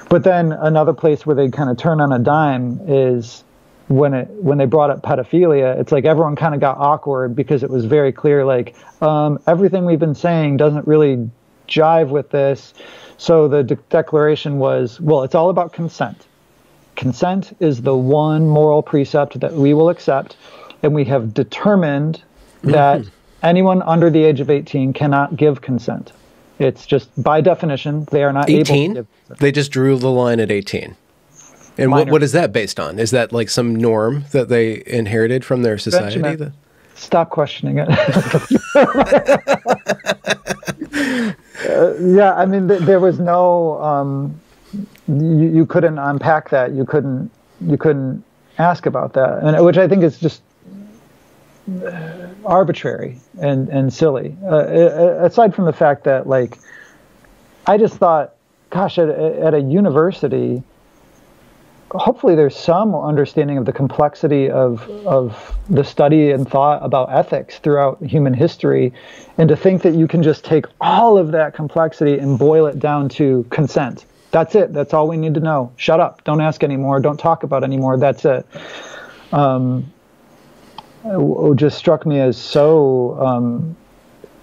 But then another place where they kind of turn on a dime is when it when they brought up pedophilia, it's like everyone kind of got awkward because it was very clear like um, everything we've been saying doesn't really jive with this. So the de- declaration was, well, it's all about consent. Consent is the one moral precept that we will accept, and we have determined that mm-hmm. anyone under the age of 18 cannot give consent. It's just by definition they are not 18? able to. They just drew the line at 18. And what, what is that based on? Is that like some norm that they inherited from their society? Benjamin, stop questioning it. *laughs* uh, yeah, I mean, th- there was no. Um, you, you couldn't unpack that. You couldn't. You couldn't ask about that, and which I think is just arbitrary and and silly. Uh, aside from the fact that, like, I just thought, gosh, at, at a university hopefully there's some understanding of the complexity of of the study and thought about ethics throughout human history. And to think that you can just take all of that complexity and boil it down to consent. That's it. That's all we need to know. Shut up. Don't ask anymore don't talk about anymore that's it. Um, it just struck me as so um,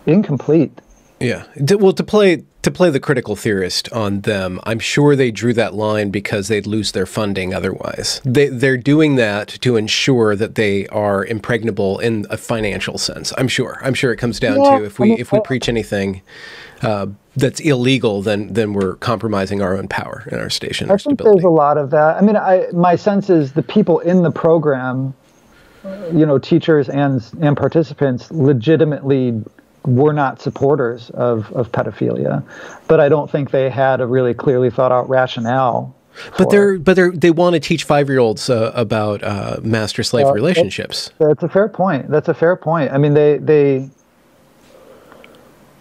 incomplete. Yeah. Well to play to play the critical theorist on them, I'm sure they drew that line because they'd lose their funding otherwise. They, they're doing that to ensure that they are impregnable in a financial sense. I'm sure. I'm sure it comes down yeah, to if we if we preach anything uh, that's illegal, then then we're compromising our own power and our station. I our think stability. there's a lot of that. I mean, I my sense is the people in the program you know teachers and and participants legitimately were not supporters of, of pedophilia, but I don't think they had a really clearly thought out rationale. But they're but they they want to teach five year olds uh, about uh, master slave relationships. That's, that's, a fair point. That's a fair point. I mean, they they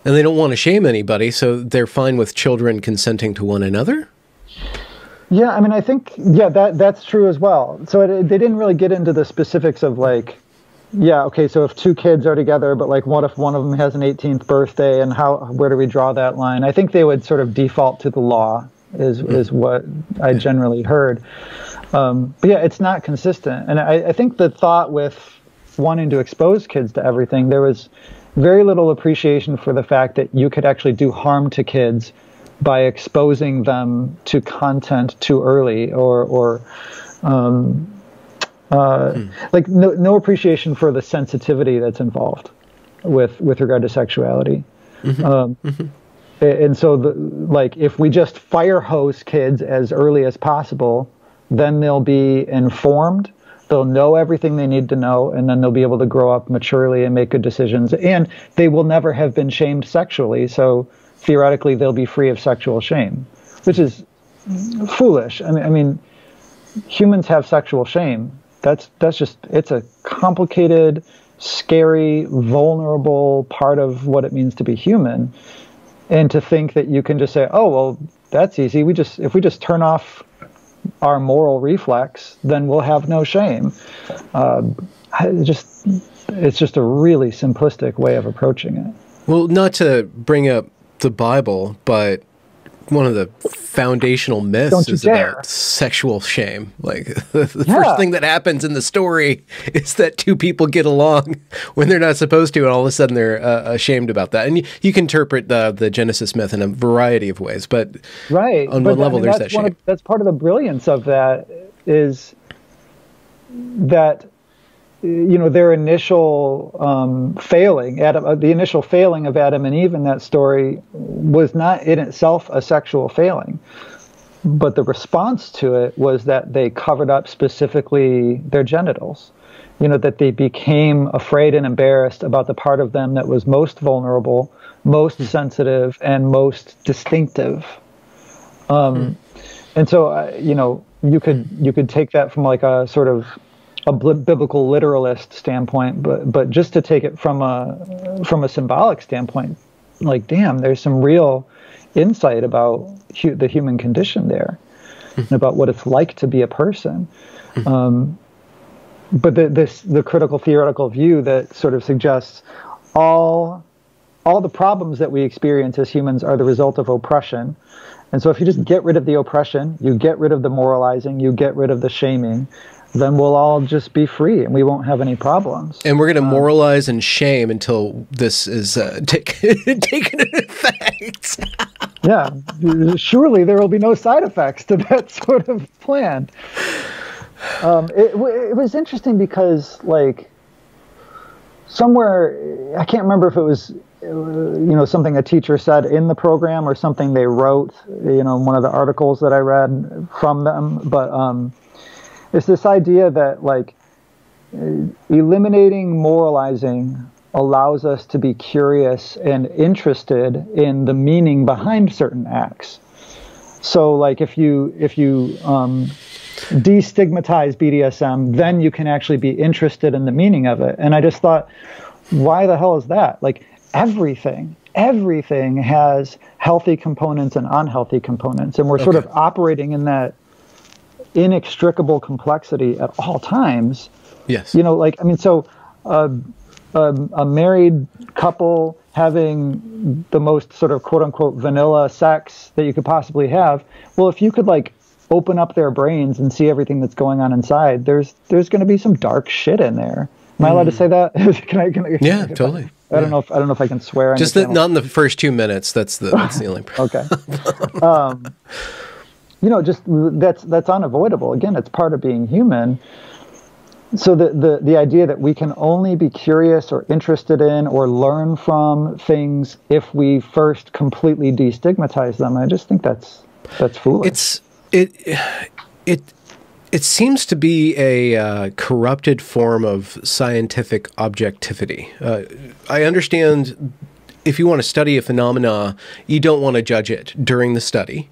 and they don't want to shame anybody, so they're fine with children consenting to one another. Yeah, I mean, I think yeah that that's true as well. So it, they didn't really get into the specifics of like yeah, okay, so if two kids are together, but like what if one of them has an 18th birthday and how where do we draw that line? I think they would sort of default to the law is mm. is what I generally heard. Um, but yeah, it's not consistent. And I, I think the thought with wanting to expose kids to everything, there was very little appreciation for the fact that you could actually do harm to kids by exposing them to content too early or or um, uh, hmm. like no, no appreciation for the sensitivity that's involved with with regard to sexuality. Mm-hmm. Um, mm-hmm. And so, the, like, if we just fire hose kids as early as possible, then they'll be informed. They'll know everything they need to know, and then they'll be able to grow up maturely and make good decisions. And they will never have been shamed sexually, so theoretically, they'll be free of sexual shame, which is foolish. I mean, I mean, humans have sexual shame, that's that's just it's a complicated, scary, vulnerable part of what it means to be human. And to think that you can just say, "Oh, well, that's easy. We just if we just turn off our moral reflex, then we'll have no shame." Uh, just it's just a really simplistic way of approaching it. Well, not to bring up the Bible, but one of the foundational myths is dare. about sexual shame. Like *laughs* the yeah. first thing that happens in the story *laughs* is that two people get along *laughs* when they're not supposed to, and all of a sudden they're uh, ashamed about that. And you, you, can interpret the the Genesis myth in a variety of ways, but right on but, one level, I mean, there's that shame. Of, that's part of the brilliance of that is that you know their initial um, failing adam uh, the initial failing of adam and eve in that story was not in itself a sexual failing but the response to it was that they covered up specifically their genitals you know that they became afraid and embarrassed about the part of them that was most vulnerable most mm. sensitive and most distinctive um, mm. and so uh, you know you could you could take that from like a sort of a biblical literalist standpoint, but but just to take it from a from a symbolic standpoint, like damn, there's some real insight about hu- the human condition there, and about what it's like to be a person. Mm-hmm. Um, but the, this the critical theoretical view that sort of suggests all all the problems that we experience as humans are the result of oppression. And so if you just get rid of the oppression, you get rid of the moralizing, you get rid of the shaming, then we'll all just be free and we won't have any problems. And we're going to um, moralize and shame until this is uh, *laughs* taken taken effect. *laughs* yeah, surely there will be no side effects to that *laughs* sort of plan. Um, it, it was interesting because, like, somewhere I can't remember if it was you know something a teacher said in the program or something they wrote you know one of the articles that i read from them but um, it's this idea that like eliminating moralizing allows us to be curious and interested in the meaning behind certain acts. So, like if you if you um, destigmatize BDSM, then you can actually be interested in the meaning of it. And I just thought, why the hell is that? Like everything, everything has healthy components and unhealthy components, and we're okay. sort of operating in that inextricable complexity at all times. Yes. You know, like I mean, so uh, um, a married couple having the most sort of quote unquote vanilla sex that you could possibly have. Well, if you could like open up their brains and see everything that's going on inside, there's there's going to be some dark shit in there. Am I allowed to hmm. say that? *laughs* can I? Can I yeah, totally. I, I don't know if I don't know if I can swear. Just the, not in the first two minutes. That's the that's the only. *laughs* okay. Um, you know, just that's that's unavoidable. Again, it's part of being human. So the, the the idea that we can only be curious or interested in or learn from things if we first completely destigmatize them, I just think that's that's foolish. It's it it it seems to be a uh, corrupted form of scientific objectivity. Uh, I understand if you want to study a phenomena, you don't want to judge it during the study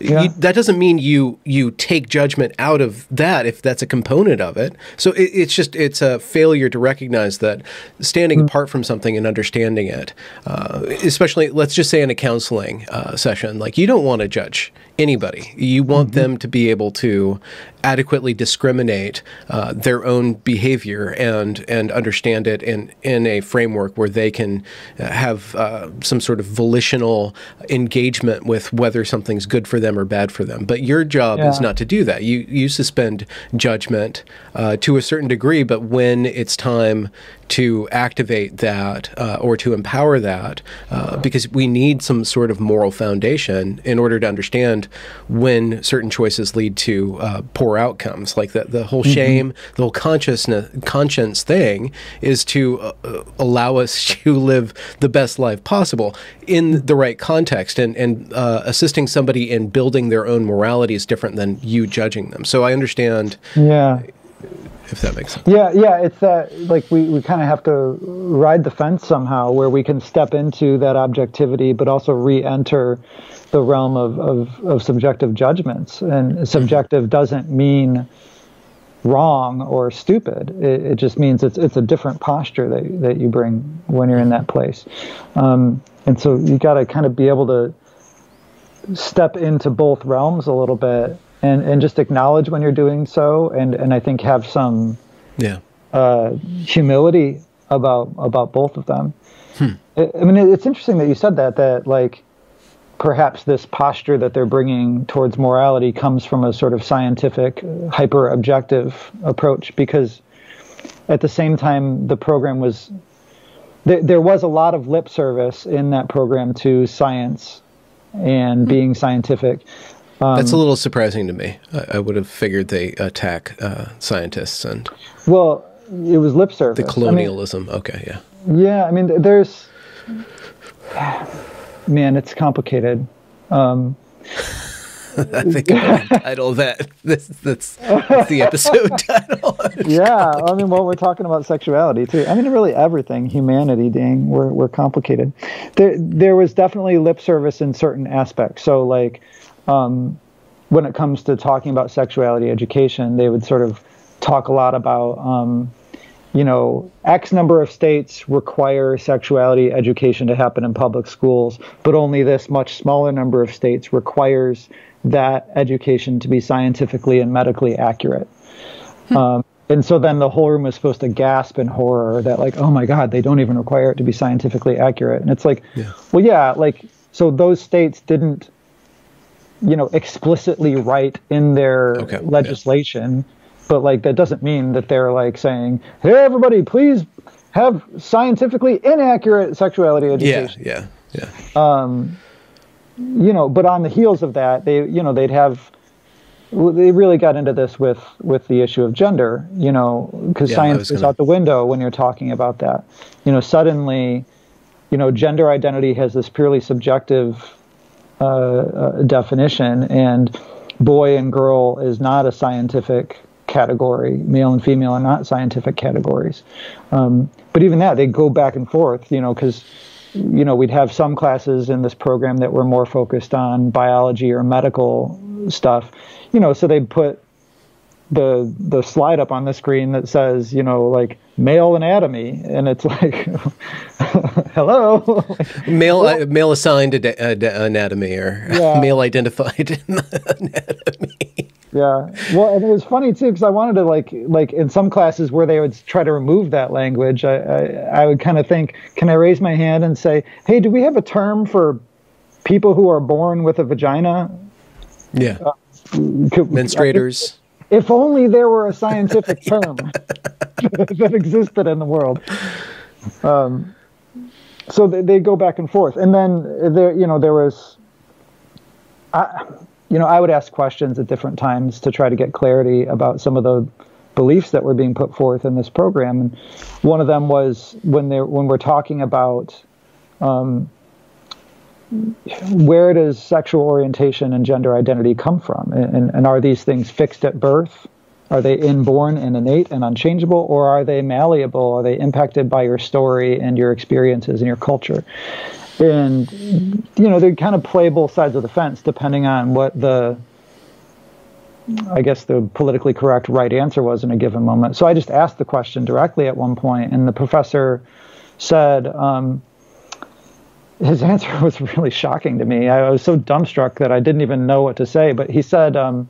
yeah. you, that doesn't mean you you take judgment out of that if that's a component of it. So it, it's just it's a failure to recognize that standing mm-hmm. apart from something and understanding it, uh, especially let's just say in a counseling uh, session, like you don't want to judge anybody. You want mm-hmm. them to be able to adequately discriminate uh, their own behavior and and understand it in in a framework where they can uh, have uh, some sort of volitional engagement with whether something's good for them or bad for them. But your job yeah. is not to do that. You you suspend judgment uh, to a certain degree, but when it's time to activate that uh, or to empower that uh, because we need some sort of moral foundation in order to understand when certain choices lead to uh, poor outcomes. Like the, the whole mm-hmm. shame, the whole consciousness, conscience thing is to uh, uh, allow us *laughs* to live the best life possible in the right context. And, and uh, assisting somebody in building their own morality is different than you judging them. So I understand. Yeah if that makes sense. Yeah, yeah, it's that like we, we kind of have to ride the fence somehow where we can step into that objectivity, but also re-enter the realm of, of, of subjective judgments. And subjective doesn't mean wrong or stupid. It, it, just means it's it's a different posture that that you bring when you're in that place. Um, and so you got to kind of be able to step into both realms a little bit and and just acknowledge when you're doing so, and and I think have some yeah uh, humility about about both of them. Hmm. I, I mean, it's interesting that you said that that like perhaps this posture that they're bringing towards morality comes from a sort of scientific, hyper objective approach because at the same time the program was there, there was a lot of lip service in that program to science and hmm. being scientific um, That's a little surprising to me. I, I, would have figured they attack uh, scientists and. Well, it was lip service. The colonialism. I mean, okay, yeah. Yeah, I mean, there's, man, it's complicated. Um, *laughs* I think the title that. This, that's, that's the episode *laughs* title. *laughs* yeah, I mean, well, we're talking about sexuality too. I mean, really everything, humanity, dang, we're we're complicated. There, there was definitely lip service in certain aspects. So, like, um, when it comes to talking about sexuality education, they would sort of talk a lot about. Um, you know, X number of states require sexuality education to happen in public schools, but only this much smaller number of states requires that education to be scientifically and medically accurate. Hmm. Um, and so then the whole room was supposed to gasp in horror that like, oh my God, they don't even require it to be scientifically accurate. And it's like, yeah. well, yeah, like, so those states didn't, you know, explicitly write in their okay. legislation, yeah. But like that doesn't mean that they're like saying, hey, everybody, please have scientifically inaccurate sexuality education. Yeah, yeah, yeah. Um, you know, but on the heels of that, they, you know, they'd have, they really got into this with with the issue of gender, you know, because yeah, science is gonna... out the window when you're talking about that. You know, suddenly, you know, gender identity has this purely subjective uh, uh, definition, and boy and girl is not a scientific category. Male and female are not scientific categories. Um, but even that, they go back and forth, you know, because you know, we'd have some classes in this program that were more focused on biology or medical stuff, you know, so they'd put the the slide up on the screen that says, you know, like male anatomy, and it's like, *laughs* hello, *laughs* male uh, male assigned anatomy or yeah. *laughs* male identified anatomy. Yeah. Well, and it was funny too because I wanted to like like in some classes where they would try to remove that language, I I, I would kind of think, can I raise my hand and say, hey, do we have a term for people who are born with a vagina? Yeah. Uh, Menstruators. If, only there were a scientific *laughs* term *laughs* that existed in the world. Um, so they, they go back and forth, and then there, you know, there was. I, you know, I would ask questions at different times to try to get clarity about some of the beliefs that were being put forth in this program. And one of them was when they when we're talking about um, where does sexual orientation and gender identity come from, and, and are these things fixed at birth? Are they inborn and innate and unchangeable, or are they malleable? Are they impacted by your story and your experiences and your culture? and you know they kind of play both sides of the fence depending on what the I guess the politically correct right answer was in a given moment. So I just asked the question directly at one point, and the professor said um, his *laughs* answer was really shocking to me. I was so dumbstruck that I didn't even know what to say. But he said um,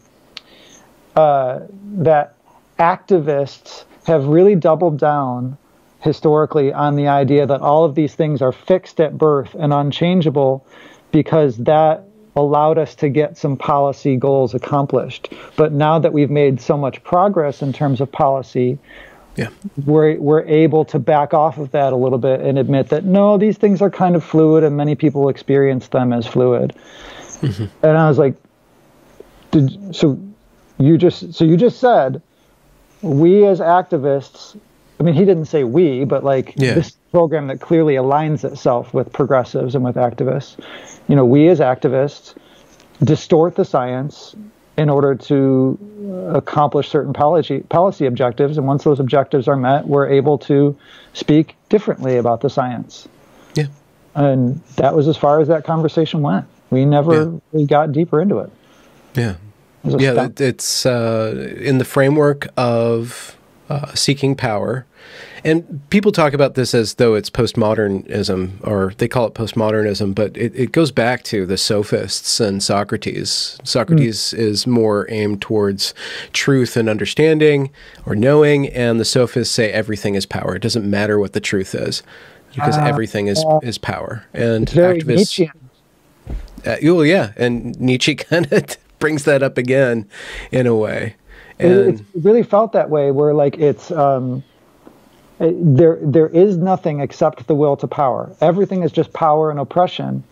uh, that activists have really doubled down historically on the idea that all of these things are fixed at birth and unchangeable because that allowed us to get some policy goals accomplished. But now that we've made so much progress in terms of policy, yeah. we're, we're able to back off of that a little bit and admit that no, these things are kind of fluid and many people experience them as fluid. Mm-hmm. And I was like, did, so you just, so you just said, we as activists I mean, he didn't say we, but like yeah. this program that clearly aligns itself with progressives and with activists. You know, we as activists distort the science in order to accomplish certain policy policy objectives, and once those objectives are met, we're able to speak differently about the science. Yeah, and that was as far as that conversation went. We never yeah. we got deeper into it. Yeah, it yeah, it's uh, in the framework of uh, seeking power and people talk about this as though it's postmodernism, or they call it postmodernism, but it, it goes back to the sophists and Socrates. Socrates mm. is more aimed towards truth and understanding or knowing, and the sophists say everything is power. It doesn't matter what the truth is, because uh, everything is, uh, is power. And activists. Uh, well, yeah, and Nietzsche *laughs* kind of brings that up again, in a way. And it, it really felt that way, where like it's um, there there is nothing except the will to power. Everything is just power and oppression.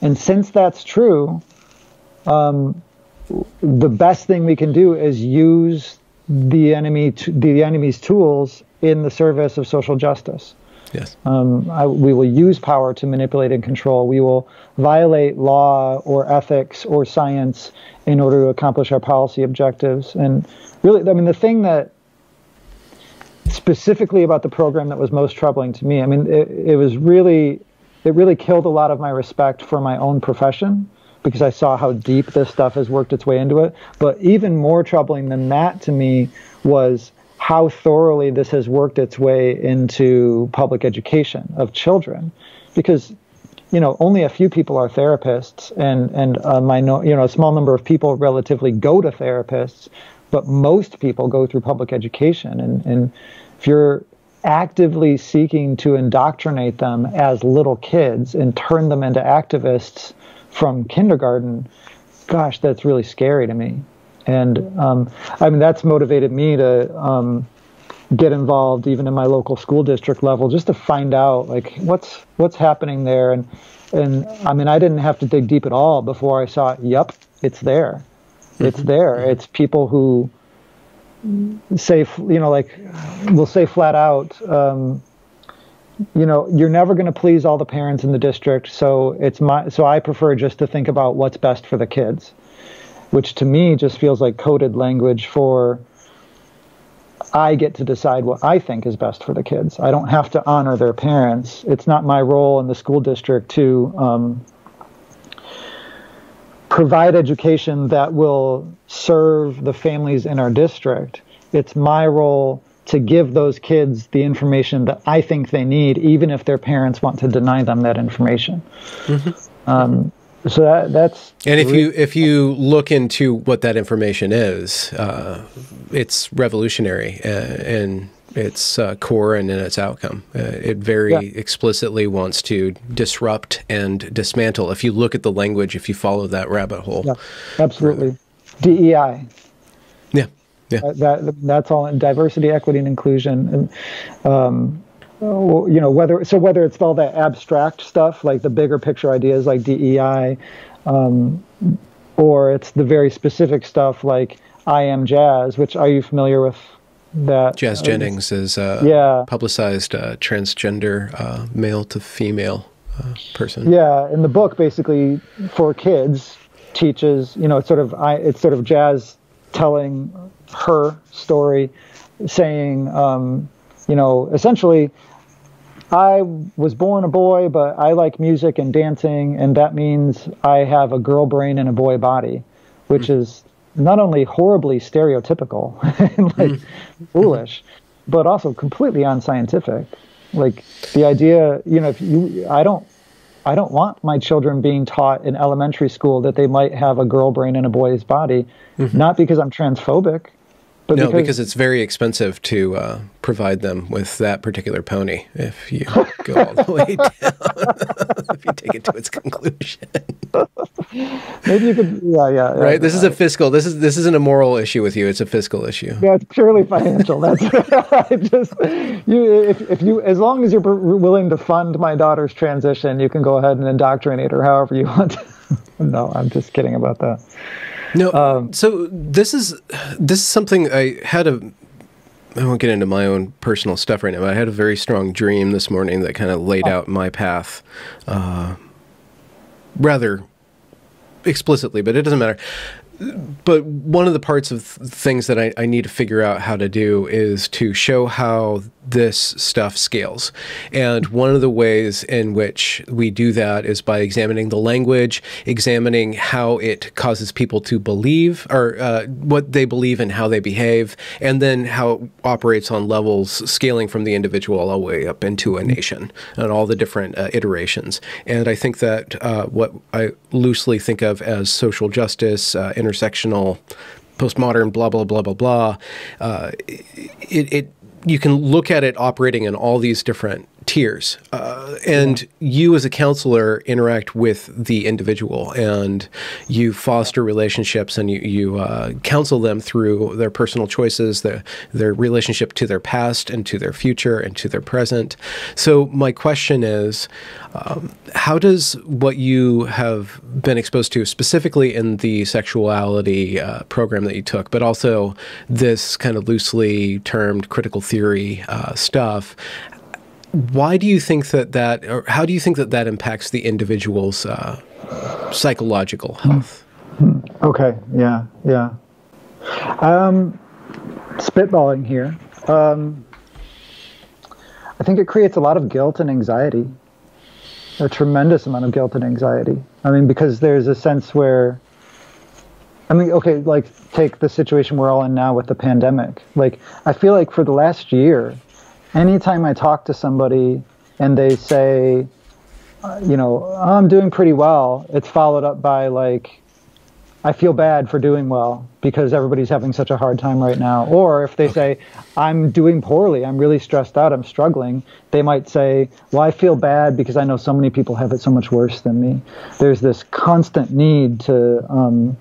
And since that's true, um, the best thing we can do is use the enemy to, the enemy's tools in the service of social justice. Yes. Um, I, we will use power to manipulate and control. We will violate law or ethics or science in order to accomplish our policy objectives. And really, I mean, the thing that specifically about the program that was most troubling to me, I mean, it, it was really, it really killed a lot of my respect for my own profession because I saw how deep this stuff has worked its way into it. But even more troubling than that to me was how thoroughly this has worked its way into public education of children, because you know only a few people are therapists, and and a minor, you know a small number of people relatively go to therapists, but most people go through public education, and and if you're actively seeking to indoctrinate them as little kids and turn them into activists from kindergarten, gosh, that's really scary to me. And um, I mean that's motivated me to um, get involved even in my local school district level just to find out like what's what's happening there. And and I mean I didn't have to dig deep at all before I saw yep it's there it's mm-hmm. there it's people who say you know like will say flat out um, you know you're never going to please all the parents in the district so it's my so I prefer just to think about what's best for the kids which to me just feels like coded language for I get to decide what I think is best for the kids. I don't have to honor their parents. It's not my role in the school district to um, provide education that will serve the families in our district. It's my role to give those kids the information that I think they need, even if their parents want to deny them that information. Mm-hmm. Um, so that, that's and if you if you look into what that information is, uh, it's revolutionary uh, in its uh, core and in its outcome. Uh, it very yeah. explicitly wants to disrupt and dismantle. If you look at the language, if you follow that rabbit hole, yeah, absolutely. DEI. Yeah, yeah. that that's all in diversity, equity, and inclusion. And um, you know whether so whether it's all that abstract stuff like the bigger picture ideas like DEI, um, or it's the very specific stuff like I am jazz. Which are you familiar with? That Jazz uh, Jennings is a yeah. publicized uh, transgender uh, male to female uh, person. Yeah, in the book, basically for kids, teaches you know it's sort of I it's sort of jazz telling her story, saying um, you know essentially I was born a boy, but I like music and dancing, and that means I have a girl brain and a boy body, which mm. is not only horribly stereotypical *laughs* and like mm. foolish, but also completely unscientific. Like the idea, you know, if you, I don't, I don't want my children being taught in elementary school that they might have a girl brain and a boy's body, mm-hmm. not because I'm transphobic, but no, because, because, it's very expensive to uh, provide them with that particular pony if you *laughs* go all the way down, *laughs* if you take it to its conclusion. *laughs* Maybe you could, yeah, yeah. Right. this is a fiscal. This is this isn't a moral issue with you. It's a fiscal issue. Yeah, it's purely financial. That's just you. If if you, as long as you're willing to fund my daughter's transition, you can go ahead and indoctrinate her however you want. no, I'm just kidding about that. No. Um, so this is this is something I had a. I won't get into my own personal stuff right now. But I had a very strong dream this morning that kind of laid out my path, uh, rather explicitly, but it doesn't matter but one of the parts of things that I, I, need to figure out how to do is to show how this stuff scales. And one of the ways in which we do that is by examining the language, examining how it causes people to believe or uh, what they believe and how they behave, and then how it operates on levels scaling from the individual all the way up into a nation and all the different uh, iterations. And I think that uh, what I loosely think of as social justice, uh, intersectional, postmodern, blah blah blah blah blah. Uh, it, it you can look at it operating in all these different tiers. Uh, and you, as a counselor, interact with the individual and you foster relationships and you, you uh, counsel them through their personal choices, their, their relationship to their past and to their future and to their present. So, my question is um, how does what you have been exposed to, specifically in the sexuality uh, program that you took, but also this kind of loosely termed critical theory uh, stuff, why do you think that that, or how do you think that that impacts the individual's uh, psychological health? Okay, yeah, yeah. Um, spitballing here. Um, I think it creates a lot of guilt and anxiety, a tremendous amount of guilt and anxiety. I mean, because there's a sense where, I mean, okay, like take the situation we're all in now with the pandemic. Like, I feel like for the last year, anytime I talk to somebody and they say, uh, you know, I'm doing pretty well, it's followed up by like, I feel bad for doing well because everybody's having such a hard time right now. Or if they okay. say, I'm doing poorly, I'm really stressed out, I'm struggling, they might say, Well, I feel bad because I know so many people have it so much worse than me. There's this constant need to um,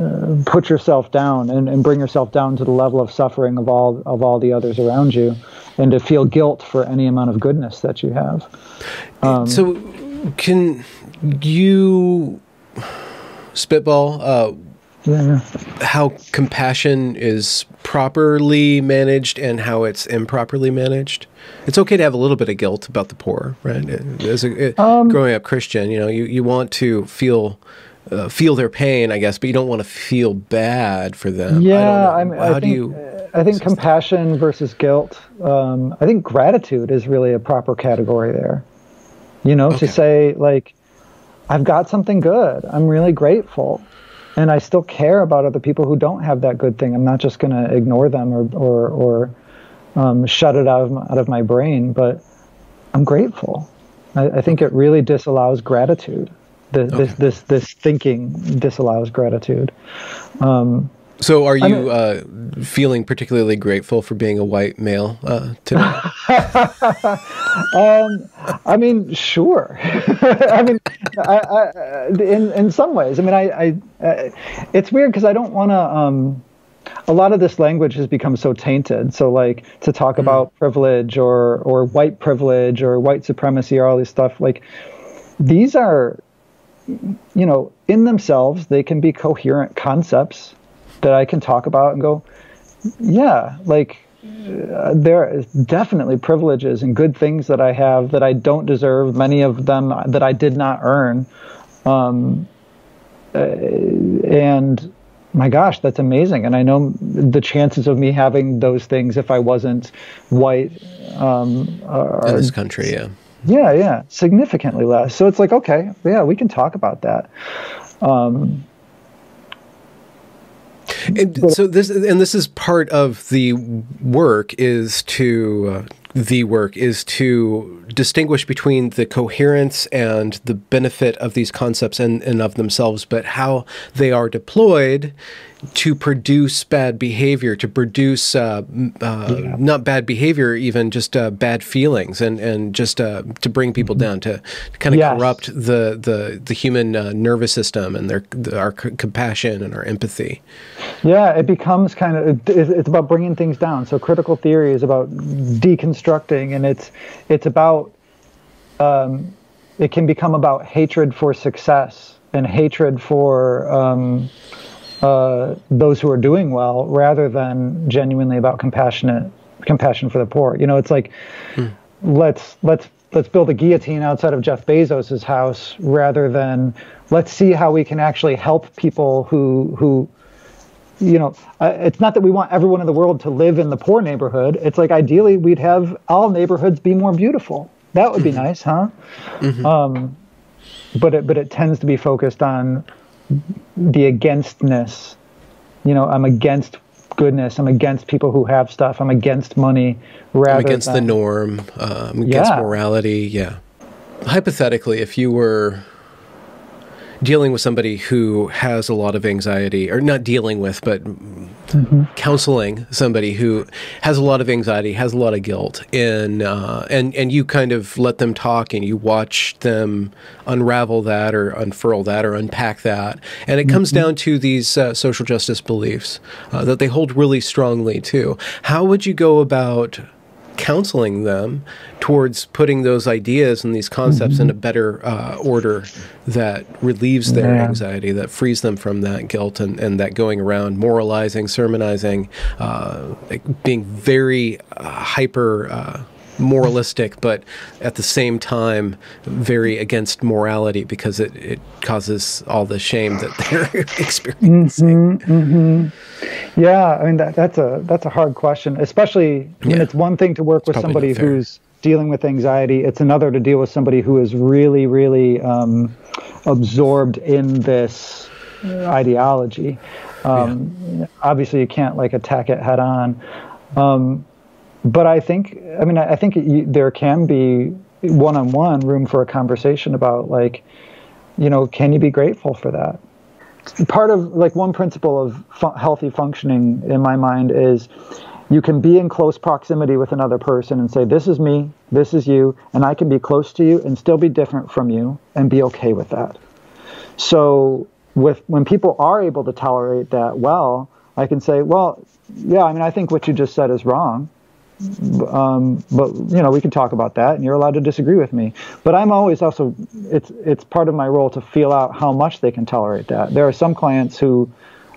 uh, put yourself down and, and bring yourself down to the level of suffering of all of all the others around you, and to feel guilt for any amount of goodness that you have. Um, so, can you spitball uh, yeah, yeah. how compassion is properly managed and how it's improperly managed? It's okay to have a little bit of guilt about the poor, right? As a, um, growing up Christian, you know, you, you want to feel uh, feel their pain, I guess, but you don't want to feel bad for them. Yeah, I, I mean, how I do think, you? I think compassion versus guilt. Um, I think gratitude is really a proper category there. You know, okay. to say like, I've got something good. I'm really grateful. And I still care about other people who don't have that good thing. I'm not just going to ignore them or, or, or um, shut it out of, my, out of my brain, but I'm grateful. I, I think it really disallows gratitude. The, okay. This, this, this thinking disallows gratitude. Um, so, are you uh, feeling particularly grateful for being a white male uh, today? *laughs* um, I mean, sure. *laughs* I mean, I, I, in in some ways, I mean, I, I uh, it's weird because I don't want to. Um, a lot of this language has become so tainted. So, like to talk mm. about privilege or or white privilege or white supremacy or all this stuff, like these are, you know, in themselves, they can be coherent concepts that I can talk about and go, yeah, like uh, there is definitely privileges and good things that I have that I don't deserve. Many of them that I did not earn. Um, uh, and my gosh, that's amazing. And I know the chances of me having those things if I wasn't white um, are, in this country, yeah. Yeah, yeah, significantly less. So it's like, okay, yeah, we can talk about that. Um, and so this and this is part of the work is to uh, the work is to distinguish between the coherence and the benefit of these concepts and, and of themselves, but how they are deployed to produce bad behavior, to produce uh, uh, yeah. not bad behavior, even just uh, bad feelings, and and just uh, to bring people mm-hmm. down, to, to kind of yes. corrupt the the the human uh, nervous system and their the, our compassion and our empathy. Yeah, it becomes kind of it's about bringing things down. So critical theory is about deconstructing, and it's it's about um, it can become about hatred for success and hatred for um, uh, those who are doing well, rather than genuinely about compassionate compassion for the poor. You know, it's like hmm. let's let's let's build a guillotine outside of Jeff Bezos's house rather than let's see how we can actually help people who who you know, uh, it's not that we want everyone in the world to live in the poor neighborhood. It's like ideally we'd have all neighborhoods be more beautiful. That would be mm-hmm. nice, huh? Mm-hmm. Um, but it but it tends to be focused on the againstness. You know, I'm against goodness. I'm against people who have stuff. I'm against money. Rather I'm against than, the norm. Uh, I'm against yeah. morality. Yeah. Hypothetically, if you were dealing with somebody who has a lot of anxiety, or not dealing with, but mm-hmm. counseling somebody who has a lot of anxiety, has a lot of guilt, and uh, and and you kind of let them talk and you watch them unravel that or unfurl that or unpack that, and it comes mm-hmm. down to these uh, social justice beliefs uh, that they hold really strongly too. How would you go about counseling them towards putting those ideas and these concepts mm-hmm. in a better uh, order that relieves their yeah. anxiety, that frees them from that guilt and, and that going around moralizing, sermonizing, uh, being very uh, hyper uh, moralistic, but at the same time very against morality because it, it causes all the shame that *laughs* they're experiencing. Mm-hmm, mm-hmm. Yeah, I mean that, that's a that's a hard question, especially when yeah. it's one thing to work with somebody who's dealing with anxiety. It's another to deal with somebody who is really, really um, absorbed in this ideology. Um, yeah. Obviously, you can't like attack it head on. Um, but I think, I mean, I think there can be one-on-one room for a conversation about like, you know, can you be grateful for that? Part of like one principle of fu- healthy functioning in my mind is you can be in close proximity with another person and say, This is me, this is you, and I can be close to you and still be different from you and be okay with that. So, with when people are able to tolerate that well, I can say, Well, yeah, I mean, I think what you just said is wrong um, but you know we can talk about that and you're allowed to disagree with me. But i'm always also it's it's part of my role to feel out how much they can tolerate that. There are some clients who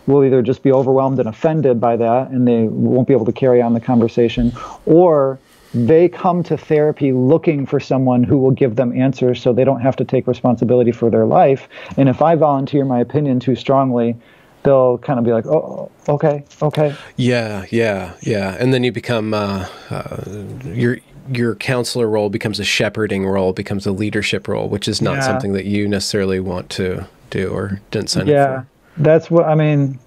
will either just be overwhelmed and offended by that and they won't be able to carry on the conversation or they come to therapy looking for someone who will give them answers so they don't have to take responsibility for their life. And if i volunteer my opinion too strongly they'll kind of be like, oh, okay, okay. Yeah, yeah, yeah. And then you become uh, uh, your your counselor role becomes a shepherding role, becomes a leadership role, which is not yeah. something that you necessarily want to do or didn't sign yeah, up for. Yeah, that's what I mean.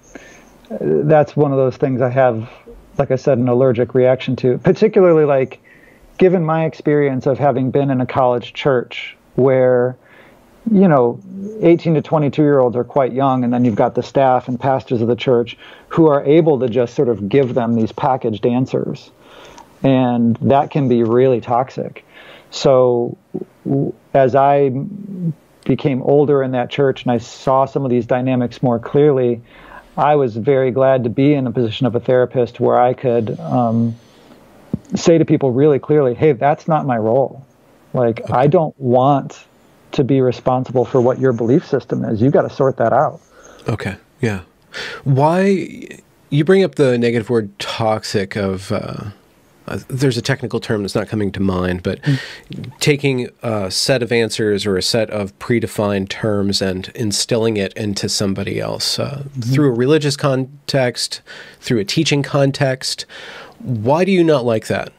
That's one of those things I have, like I said, an allergic reaction to. Particularly, like, given my experience of having been in a college church where you know, 18 to 22 year olds are quite young, and then you've got the staff and pastors of the church who are able to just sort of give them these packaged answers. And that can be really toxic. So, as I became older in that church and I saw some of these dynamics more clearly, I was very glad to be in a position of a therapist where I could um, say to people really clearly, hey, that's not my role. Like, okay. I don't want to be responsible for what your belief system is. You got to sort that out. Okay. Yeah. Why you bring up the negative word toxic of uh, uh, there's a technical term that's not coming to mind, but mm. taking a set of answers or a set of predefined terms and instilling it into somebody else uh, mm-hmm. through a religious context, through a teaching context. Why do you not like that?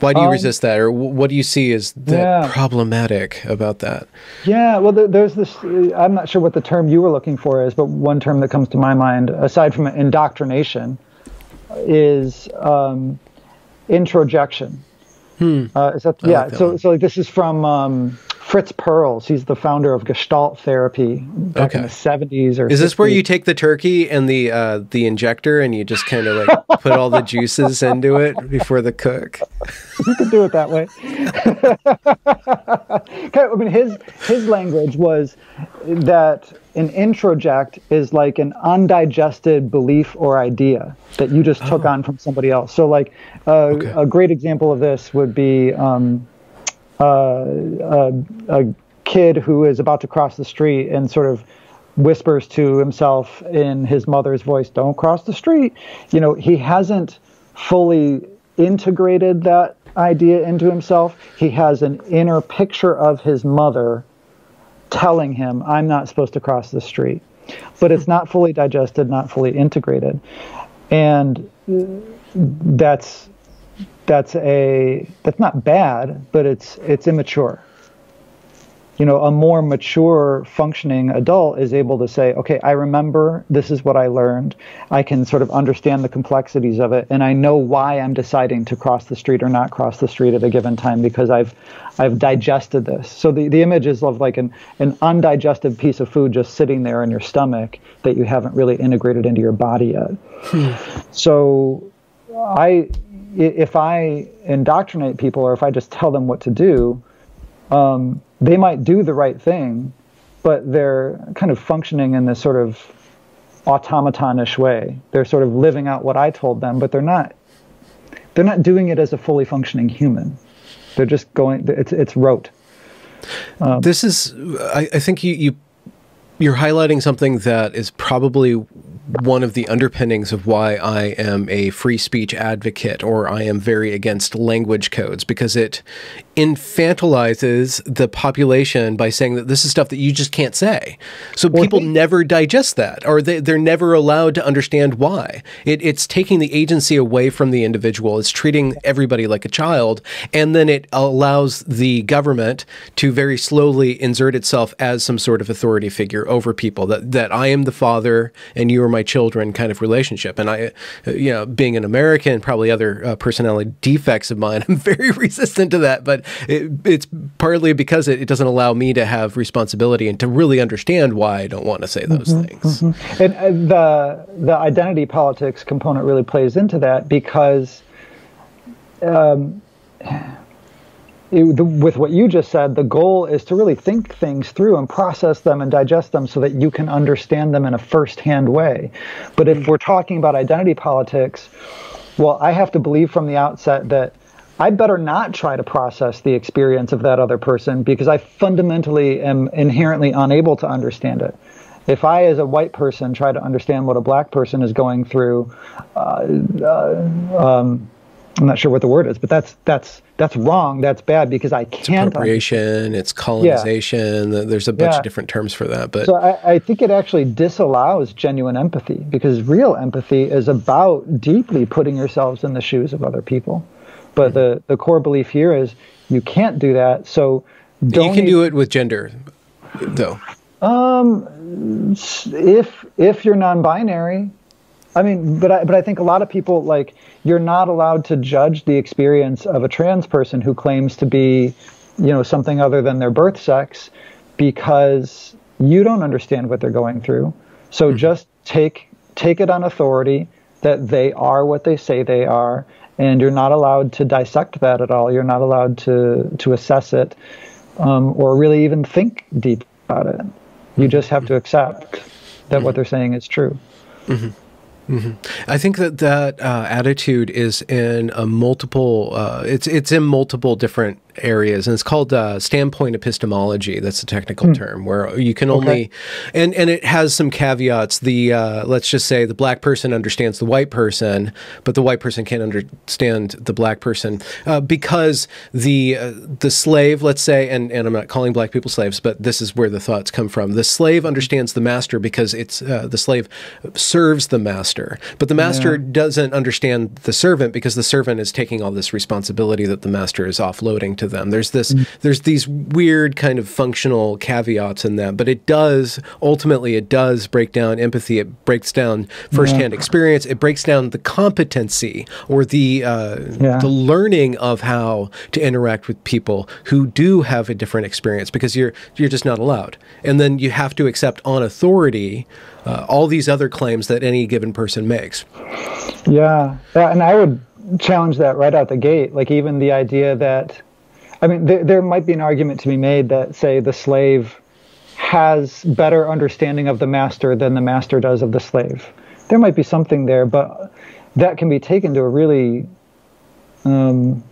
Why do you um, resist that, or what do you see as that yeah. problematic about that? Yeah, well, there's this. I'm not sure what the term you were looking for is, but one term that comes to my mind, aside from indoctrination, is um, introjection. Hmm. Uh, is that, yeah. Like so, one. so like this is from um, Fritz Perls. He's the founder of Gestalt therapy back okay. in the 70s or Is 60s. this where you take the turkey and the uh, the injector and you just kind of like *laughs* put all the juices into it before the cook? you could do it that way. *laughs* I mean his his language was that an introject is like an undigested belief or idea that you just took oh. on from somebody else. So like uh, okay. a great example of this would be um, Uh, a, a kid who is about to cross the street and sort of whispers to himself in his mother's voice, "Don't cross the street." You know, he hasn't fully integrated that idea into himself. He has an inner picture of his mother telling him, "I'm not supposed to cross the street." But it's not fully digested, not fully integrated. And that's that's a that's not bad, but it's it's immature. you know, a more mature functioning adult is able to say, okay, I remember this is what I learned. I can sort of understand the complexities of it, and I know why I'm deciding to cross the street or not cross the street at a given time because I've I've digested this. So the, the image is of like an, an undigested piece of food just sitting there in your stomach that you haven't really integrated into your body yet. Hmm. So I if I indoctrinate people or if I just tell them what to do, um, they might do the right thing, but they're kind of functioning in this sort of automatonish way. They're sort of living out what I told them, but they're not. They're not doing it as a fully functioning human. They're just going. It's it's rote. Um, this is. I, I think you you you're highlighting something that is probably one of the underpinnings of why I am a free speech advocate or I am very against language codes because it infantilizes the population by saying that this is stuff that you just can't say. So people never digest that or they, they're never allowed to understand why. It, it's taking the agency away from the individual. It's treating everybody like a child. And then it allows the government to very slowly insert itself as some sort of authority figure over people that, that I am the father and you are my children kind of relationship. And I, you know, being an American, probably other uh, personality defects of mine, *laughs* I'm very *laughs* resistant to that. But it, it's partly because it, it, doesn't allow me to have responsibility and to really understand why I don't want to say those mm-hmm, things. Mm-hmm. And uh, the the identity politics component really plays into that because. Um, it, the, with what you just said, the goal is to really think things through and process them and digest them so that you can understand them in a first-hand way. But if we're talking about identity politics, well, I have to believe from the outset that I better not try to process the experience of that other person because I fundamentally am inherently unable to understand it. If I, as a white person, try to understand what a black person is going through, uh, uh, um, I'm not sure what the word is, but that's that's that's wrong. That's bad because I can't. It's appropriation. It's colonization. Yeah. There's a bunch yeah. of different terms for that. But so I, I, think it actually disallows genuine empathy because real empathy is about deeply putting yourselves in the shoes of other people. But mm-hmm. the the core belief here is you can't do that. So you can do it with gender, though. Um, if if you're non-binary, I mean, but I, but I think a lot of people like you're not allowed to judge the experience of a trans person who claims to be, you know, something other than their birth sex because you don't understand what they're going through. So mm-hmm. just take take it on authority that they are what they say they are and you're not allowed to dissect that at all. You're not allowed to to assess it um, or really even think deep about it. You just have to accept that what they're saying is true. Mm-hmm. Mm-hmm. I think that that uh, attitude is in a multiple. Uh, it's it's in multiple different areas, and it's called uh, standpoint epistemology. That's a technical mm. term where you can only, okay. and and it has some caveats. The uh, let's just say the black person understands the white person, but the white person can't understand the black person uh, because the uh, the slave, let's say, and and I'm not calling black people slaves, but this is where the thoughts come from. The slave understands the master because it's uh, the slave serves the master, but the master yeah. doesn't understand the servant because the servant is taking all this responsibility that the master is offloading to to them. There's this mm. there's these weird kind of functional caveats in that, but it does ultimately it does break down empathy. It breaks down firsthand yeah. experience. It breaks down the competency or the uh, yeah. the learning of how to interact with people who do have a different experience because you're you're just not allowed. And then you have to accept on authority uh, all these other claims that any given person makes. Yeah, yeah, and I would challenge that right out the gate. Like even the idea that I mean, there, there might be an argument to be made that, say, the slave has better understanding of the master than the master does of the slave. There might be something there, but that can be taken to a really, um,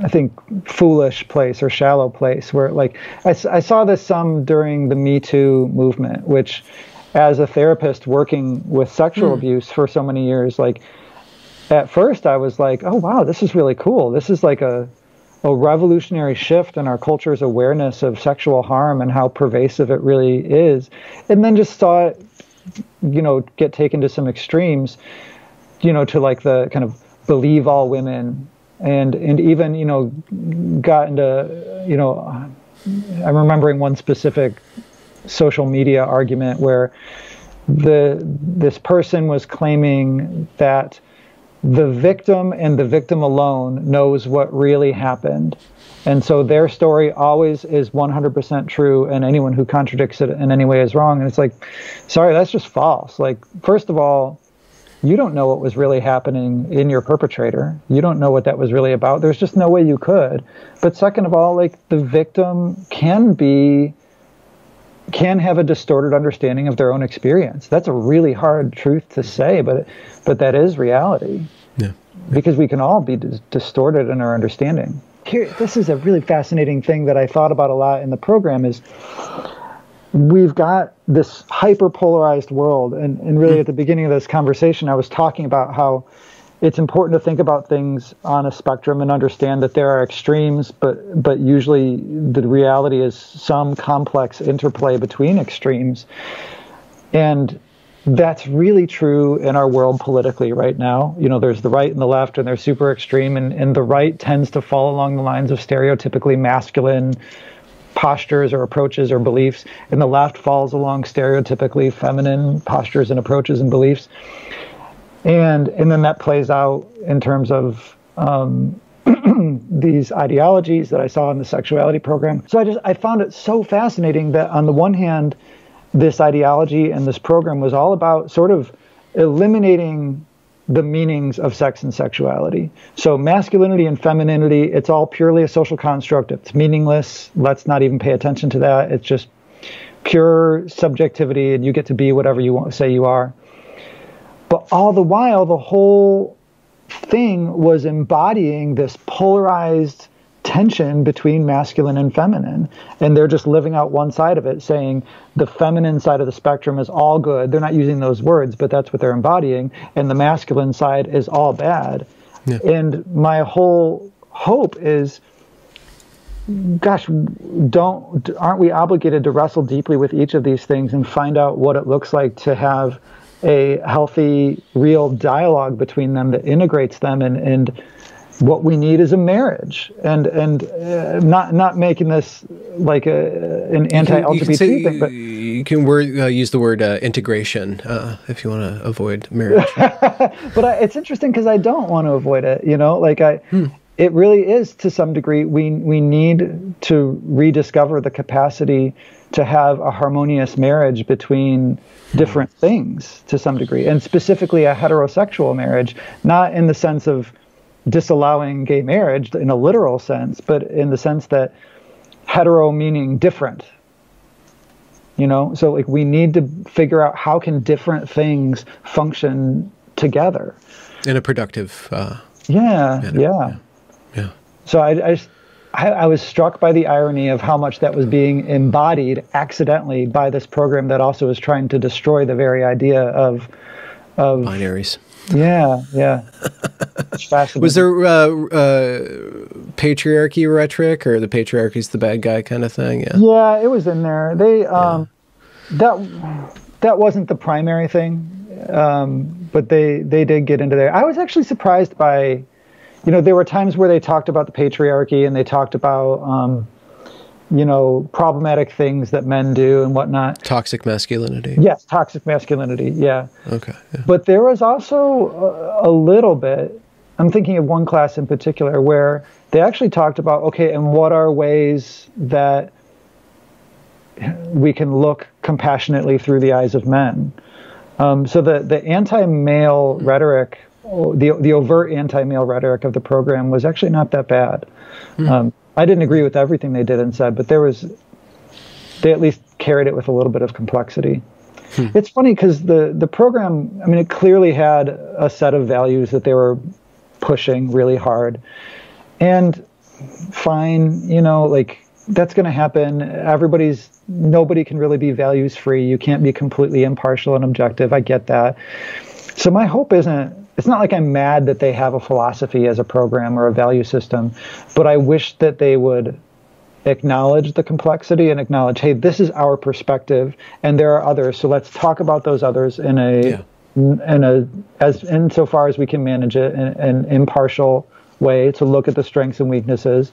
I think, foolish place or shallow place where, like, I, I saw this some during the Me Too movement, which, as a therapist working with sexual hmm. abuse for so many years, like, at first I was like, oh, wow, this is really cool. This is like a a revolutionary shift in our culture's awareness of sexual harm and how pervasive it really is. And then just saw it, you know, get taken to some extremes, you know, to like the kind of believe all women and and even you know got into you know I'm remembering one specific social media argument where the this person was claiming that the victim and the victim alone knows what really happened. And so their story always is 100% true, and anyone who contradicts it in any way is wrong. And it's like, sorry, that's just false. Like, first of all, you don't know what was really happening in your perpetrator. You don't know what that was really about. There's just no way you could. But second of all, like, the victim can be can have a distorted understanding of their own experience. That's a really hard truth to say, but but that is reality. Yeah. Because we can all be dis- distorted in our understanding. Here, this is a really fascinating thing that I thought about a lot in the program is we've got this hyper polarized world and, and really hmm. at the beginning of this conversation I was talking about how it's important to think about things on a spectrum and understand that there are extremes, but but usually the reality is some complex interplay between extremes, and that's really true in our world politically right now. You know, there's the right and the left, and they're super extreme, and, and the right tends to fall along the lines of stereotypically masculine postures or approaches or beliefs, and the left falls along stereotypically feminine postures and approaches and beliefs and and then that plays out in terms of um, *clears throat* these ideologies that I saw in the sexuality program. So I just I found it so fascinating that on the one hand, this ideology and this program was all about sort of eliminating the meanings of sex and sexuality. So masculinity and femininity, it's all purely a social construct. It's meaningless. Let's not even pay attention to that. It's just pure subjectivity, and you get to be whatever you want say you are. But all the while, the whole thing was embodying this polarized tension between masculine and feminine. And they're just living out one side of it, saying the feminine side of the spectrum is all good. They're not using those words, but that's what they're embodying. And the masculine side is all bad. Yeah. And my whole hope is gosh don't aren't we obligated to wrestle deeply with each of these things and find out what it looks like to have a healthy, real dialogue between them that integrates them and, and what we need is a marriage. And and uh, not not making this like a an anti-LGBT thing but you can word, uh, use the word uh, integration uh, if you want to avoid marriage. *laughs* But I, it's interesting because I don't want to avoid it you know? Like I hmm. It really is to some degree we we need to rediscover the capacity to have a harmonious marriage between different things to some degree, and specifically a heterosexual marriage, not in the sense of disallowing gay marriage in a literal sense, but in the sense that hetero meaning different. You know, so like we need to figure out how can different things function together in a productive. Uh, yeah, yeah, yeah, yeah. So I, I just I, I, was struck by the irony of how much that was being embodied accidentally by this program that also was trying to destroy the very idea of of binaries. Yeah, yeah. *laughs* was there uh, uh, patriarchy rhetoric, or the patriarchy's the bad guy kind of thing? Yeah. Yeah, it was in there. They um, yeah. that that wasn't the primary thing, um, but they they did get into there. I was actually surprised by you know, there were times where they talked about the patriarchy and they talked about, um, you know, problematic things that men do and whatnot. Toxic masculinity. Yes, toxic masculinity. Yeah. Okay. Yeah. But there was also a, a little bit. I'm thinking of one class in particular where they actually talked about okay, and what are ways that we can look compassionately through the eyes of men. Um, so the the anti-male rhetoric the the overt anti-male rhetoric of the program was actually not that bad. Mm. Um, I didn't agree with everything they did and said, but there was they at least carried it with a little bit of complexity. Hmm. It's funny because the the program, I mean, it clearly had a set of values that they were pushing really hard, and fine, you know, like that's going to happen. Everybody's nobody can really be values free. You can't be completely impartial and objective. I get that. So my hope isn't it's not like I'm mad that they have a philosophy as a program or a value system, but I wish that they would acknowledge the complexity and acknowledge, hey, this is our perspective, and there are others. So let's talk about those others in a yeah. in a as insofar as we can manage it in an impartial way to look at the strengths and weaknesses.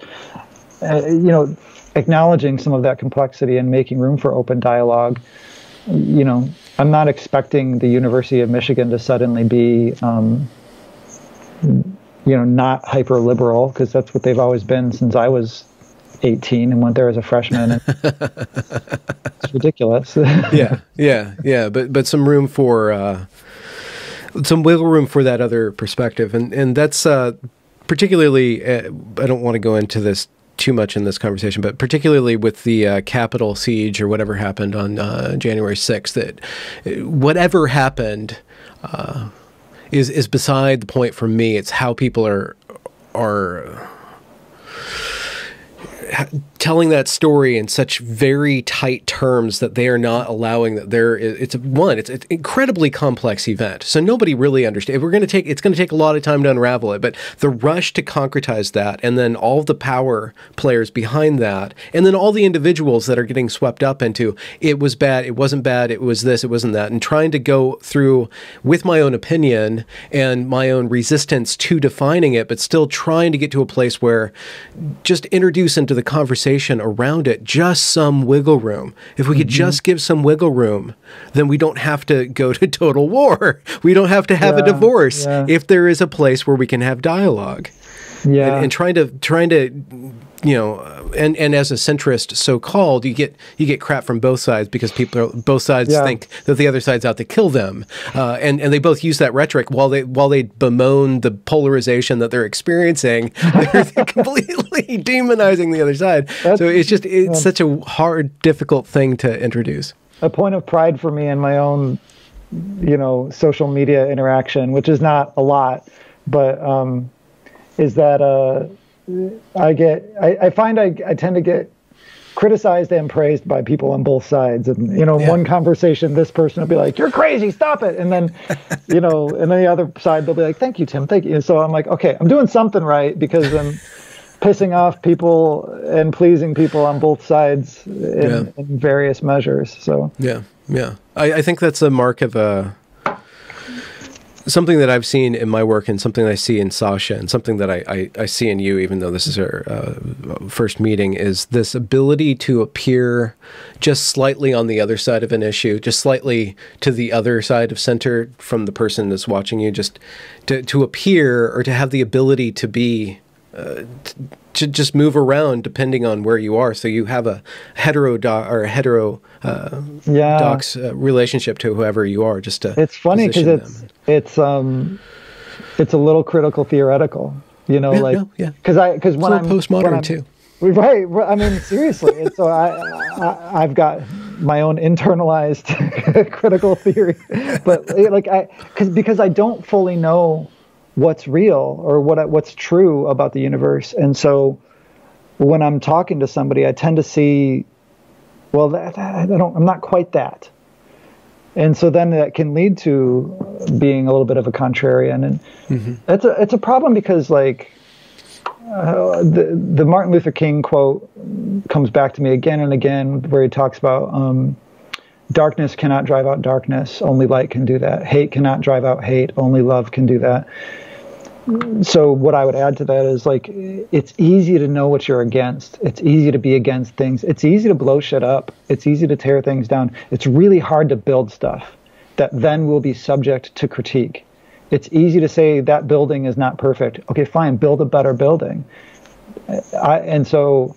uh, you know, acknowledging some of that complexity and making room for open dialogue. You know, I'm not expecting the University of Michigan to suddenly be, um, you know, not hyper liberal because that's what they've always been since I was 18 and went there as a freshman. *laughs* it's ridiculous. *laughs* yeah, yeah, yeah. But but some room for uh, some wiggle room for that other perspective, and and that's uh, particularly. Uh, I don't want to go into this too much in this conversation, but particularly with the uh, Capitol siege or whatever happened on uh, January 6th, that uh, whatever happened uh, is is beside the point for me. It's how people are are telling that story in such very tight terms that they are not allowing that there it's one it's an incredibly complex event. So nobody really understands we're going to take it's going to take a lot of time to unravel it but the rush to concretize that and then all the power players behind that and then all the individuals that are getting swept up into it was bad it wasn't bad it was this it wasn't that and trying to go through with my own opinion and my own resistance to defining it but still trying to get to a place where just introduce into the conversation conversation around it, just some wiggle room. If we could mm-hmm. just give some wiggle room, then we don't have to go to *laughs* total war. We don't have to have yeah, a divorce yeah. if there is a place where we can have dialogue. Yeah. And, and trying to trying to you know, and and as a centrist, so called, you get you get crap from both sides because people both sides yeah. think that the other side's out to kill them, uh, and and they both use that rhetoric while they while they bemoan the polarization that they're experiencing, *laughs* they're completely *laughs* demonizing the other side. That's, so it's just it's yeah. such a hard, difficult thing to introduce. A point of pride for me in my own, you know, social media interaction, which is not a lot, but um, is that uh I get, I, I find I, I tend to get criticized and praised by people on both sides. And, you know, yeah. one conversation, this person will be like, you're crazy, stop it. And then, *laughs* you know, and then the other side, they'll be like, thank you, Tim, thank you. And so I'm like, okay, I'm doing something right because I'm *laughs* pissing off people and pleasing people on both sides in, yeah. in various measures. So, yeah, yeah. I, I think that's a mark of a, something that I've seen in my work and something I see in Sasha and something that I, I, I see in you, even though this is our uh, first meeting, is this ability to appear just slightly on the other side of an issue, just slightly to the other side of center from the person that's watching you, just to, to appear or to have the ability to be. Uh, to just move around depending on where you are. So you have a hetero or a hetero uh, yeah. doc's uh, relationship to whoever you are. Just to it's funny because it's it's um it's a little critical theoretical. You know, yeah, like yeah, because I because when I'm postmodern when I'm, too. Right. I mean, seriously. so I, I I've got my own internalized *laughs* critical theory, but like I because because I don't fully know what's real or what what's true about the universe. And so when I'm talking to somebody, I tend to see, well, that, I don't, I'm not quite that. And so then that can lead to being a little bit of a contrarian, and mm-hmm. it's a it's a problem because like uh, the the Martin Luther King quote comes back to me again and again, where he talks about um, darkness cannot drive out darkness, only light can do that. Hate cannot drive out hate, only love can do that so what I would add to that is like it's easy to know what you're against. It's easy to be against things. It's easy to blow shit up. It's easy to tear things down. It's really hard to build stuff that then will be subject to critique. It's easy to say that building is not perfect. Okay, fine, build a better building. I, and so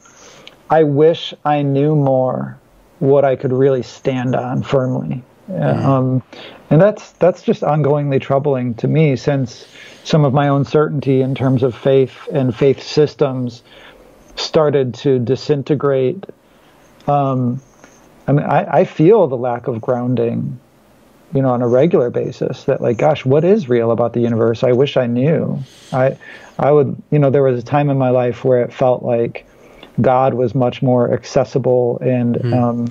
I wish I knew more what I could really stand on firmly. Mm-hmm. Um, and that's that's just ongoingly troubling to me since some of my own certainty in terms of faith and faith systems started to disintegrate. Um, I mean, I, I feel the lack of grounding, you know, on a regular basis. That like, gosh, what is real about the universe? I wish I knew. I, I would, you know, there was a time in my life where it felt like God was much more accessible. And mm. um,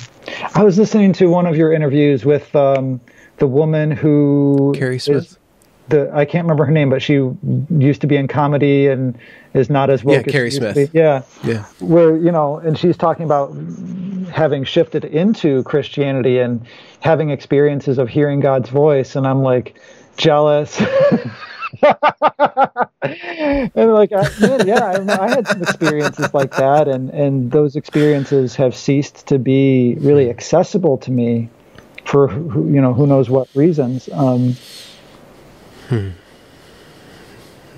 I was listening to one of your interviews with um, the woman who Carrie Smith. The I can't remember her name, but she used to be in comedy and is not as woke. Yeah, Carrie Smith. Yeah, yeah. Where you know, and she's talking about having shifted into Christianity and having experiences of hearing God's voice, and I'm like jealous. *laughs* *laughs* and like, I, man, yeah, I, I, had some experiences like that, and and those experiences have ceased to be really accessible to me for who, you know who knows what reasons. Um, hmm.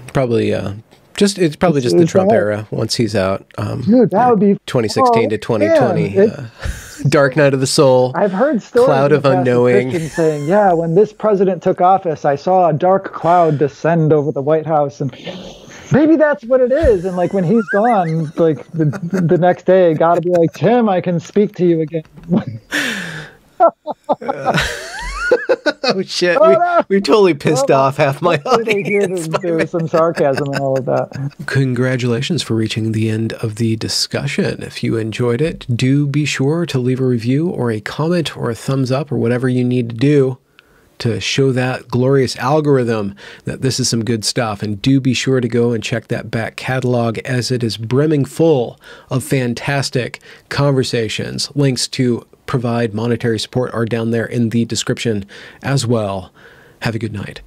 Probably, uh, just it's probably just the Trump that, era. Once he's out, um, dude, that would be 2016 oh, to 2020. uh, Dark Night of the Soul. I've heard stories cloud of unknowing saying, "Yeah, when this president took office, I saw a dark cloud descend over the White House, and maybe that's what it is." And like when he's gone, like the, the next day, got to be like, "Tim, I can speak to you again." *laughs* *laughs* Uh, *laughs* oh shit! Oh, we, no. we totally pissed well, off half my audience. There was some sarcasm and all of that. Congratulations for reaching the end of the discussion. If you enjoyed it, do be sure to leave a review or a comment or a thumbs up or whatever you need to do to show that glorious algorithm that this is some good stuff. And do be sure to go and check that back catalog as it is brimming full of fantastic conversations, links to provide monetary support are down there in the description as well. Have a good night.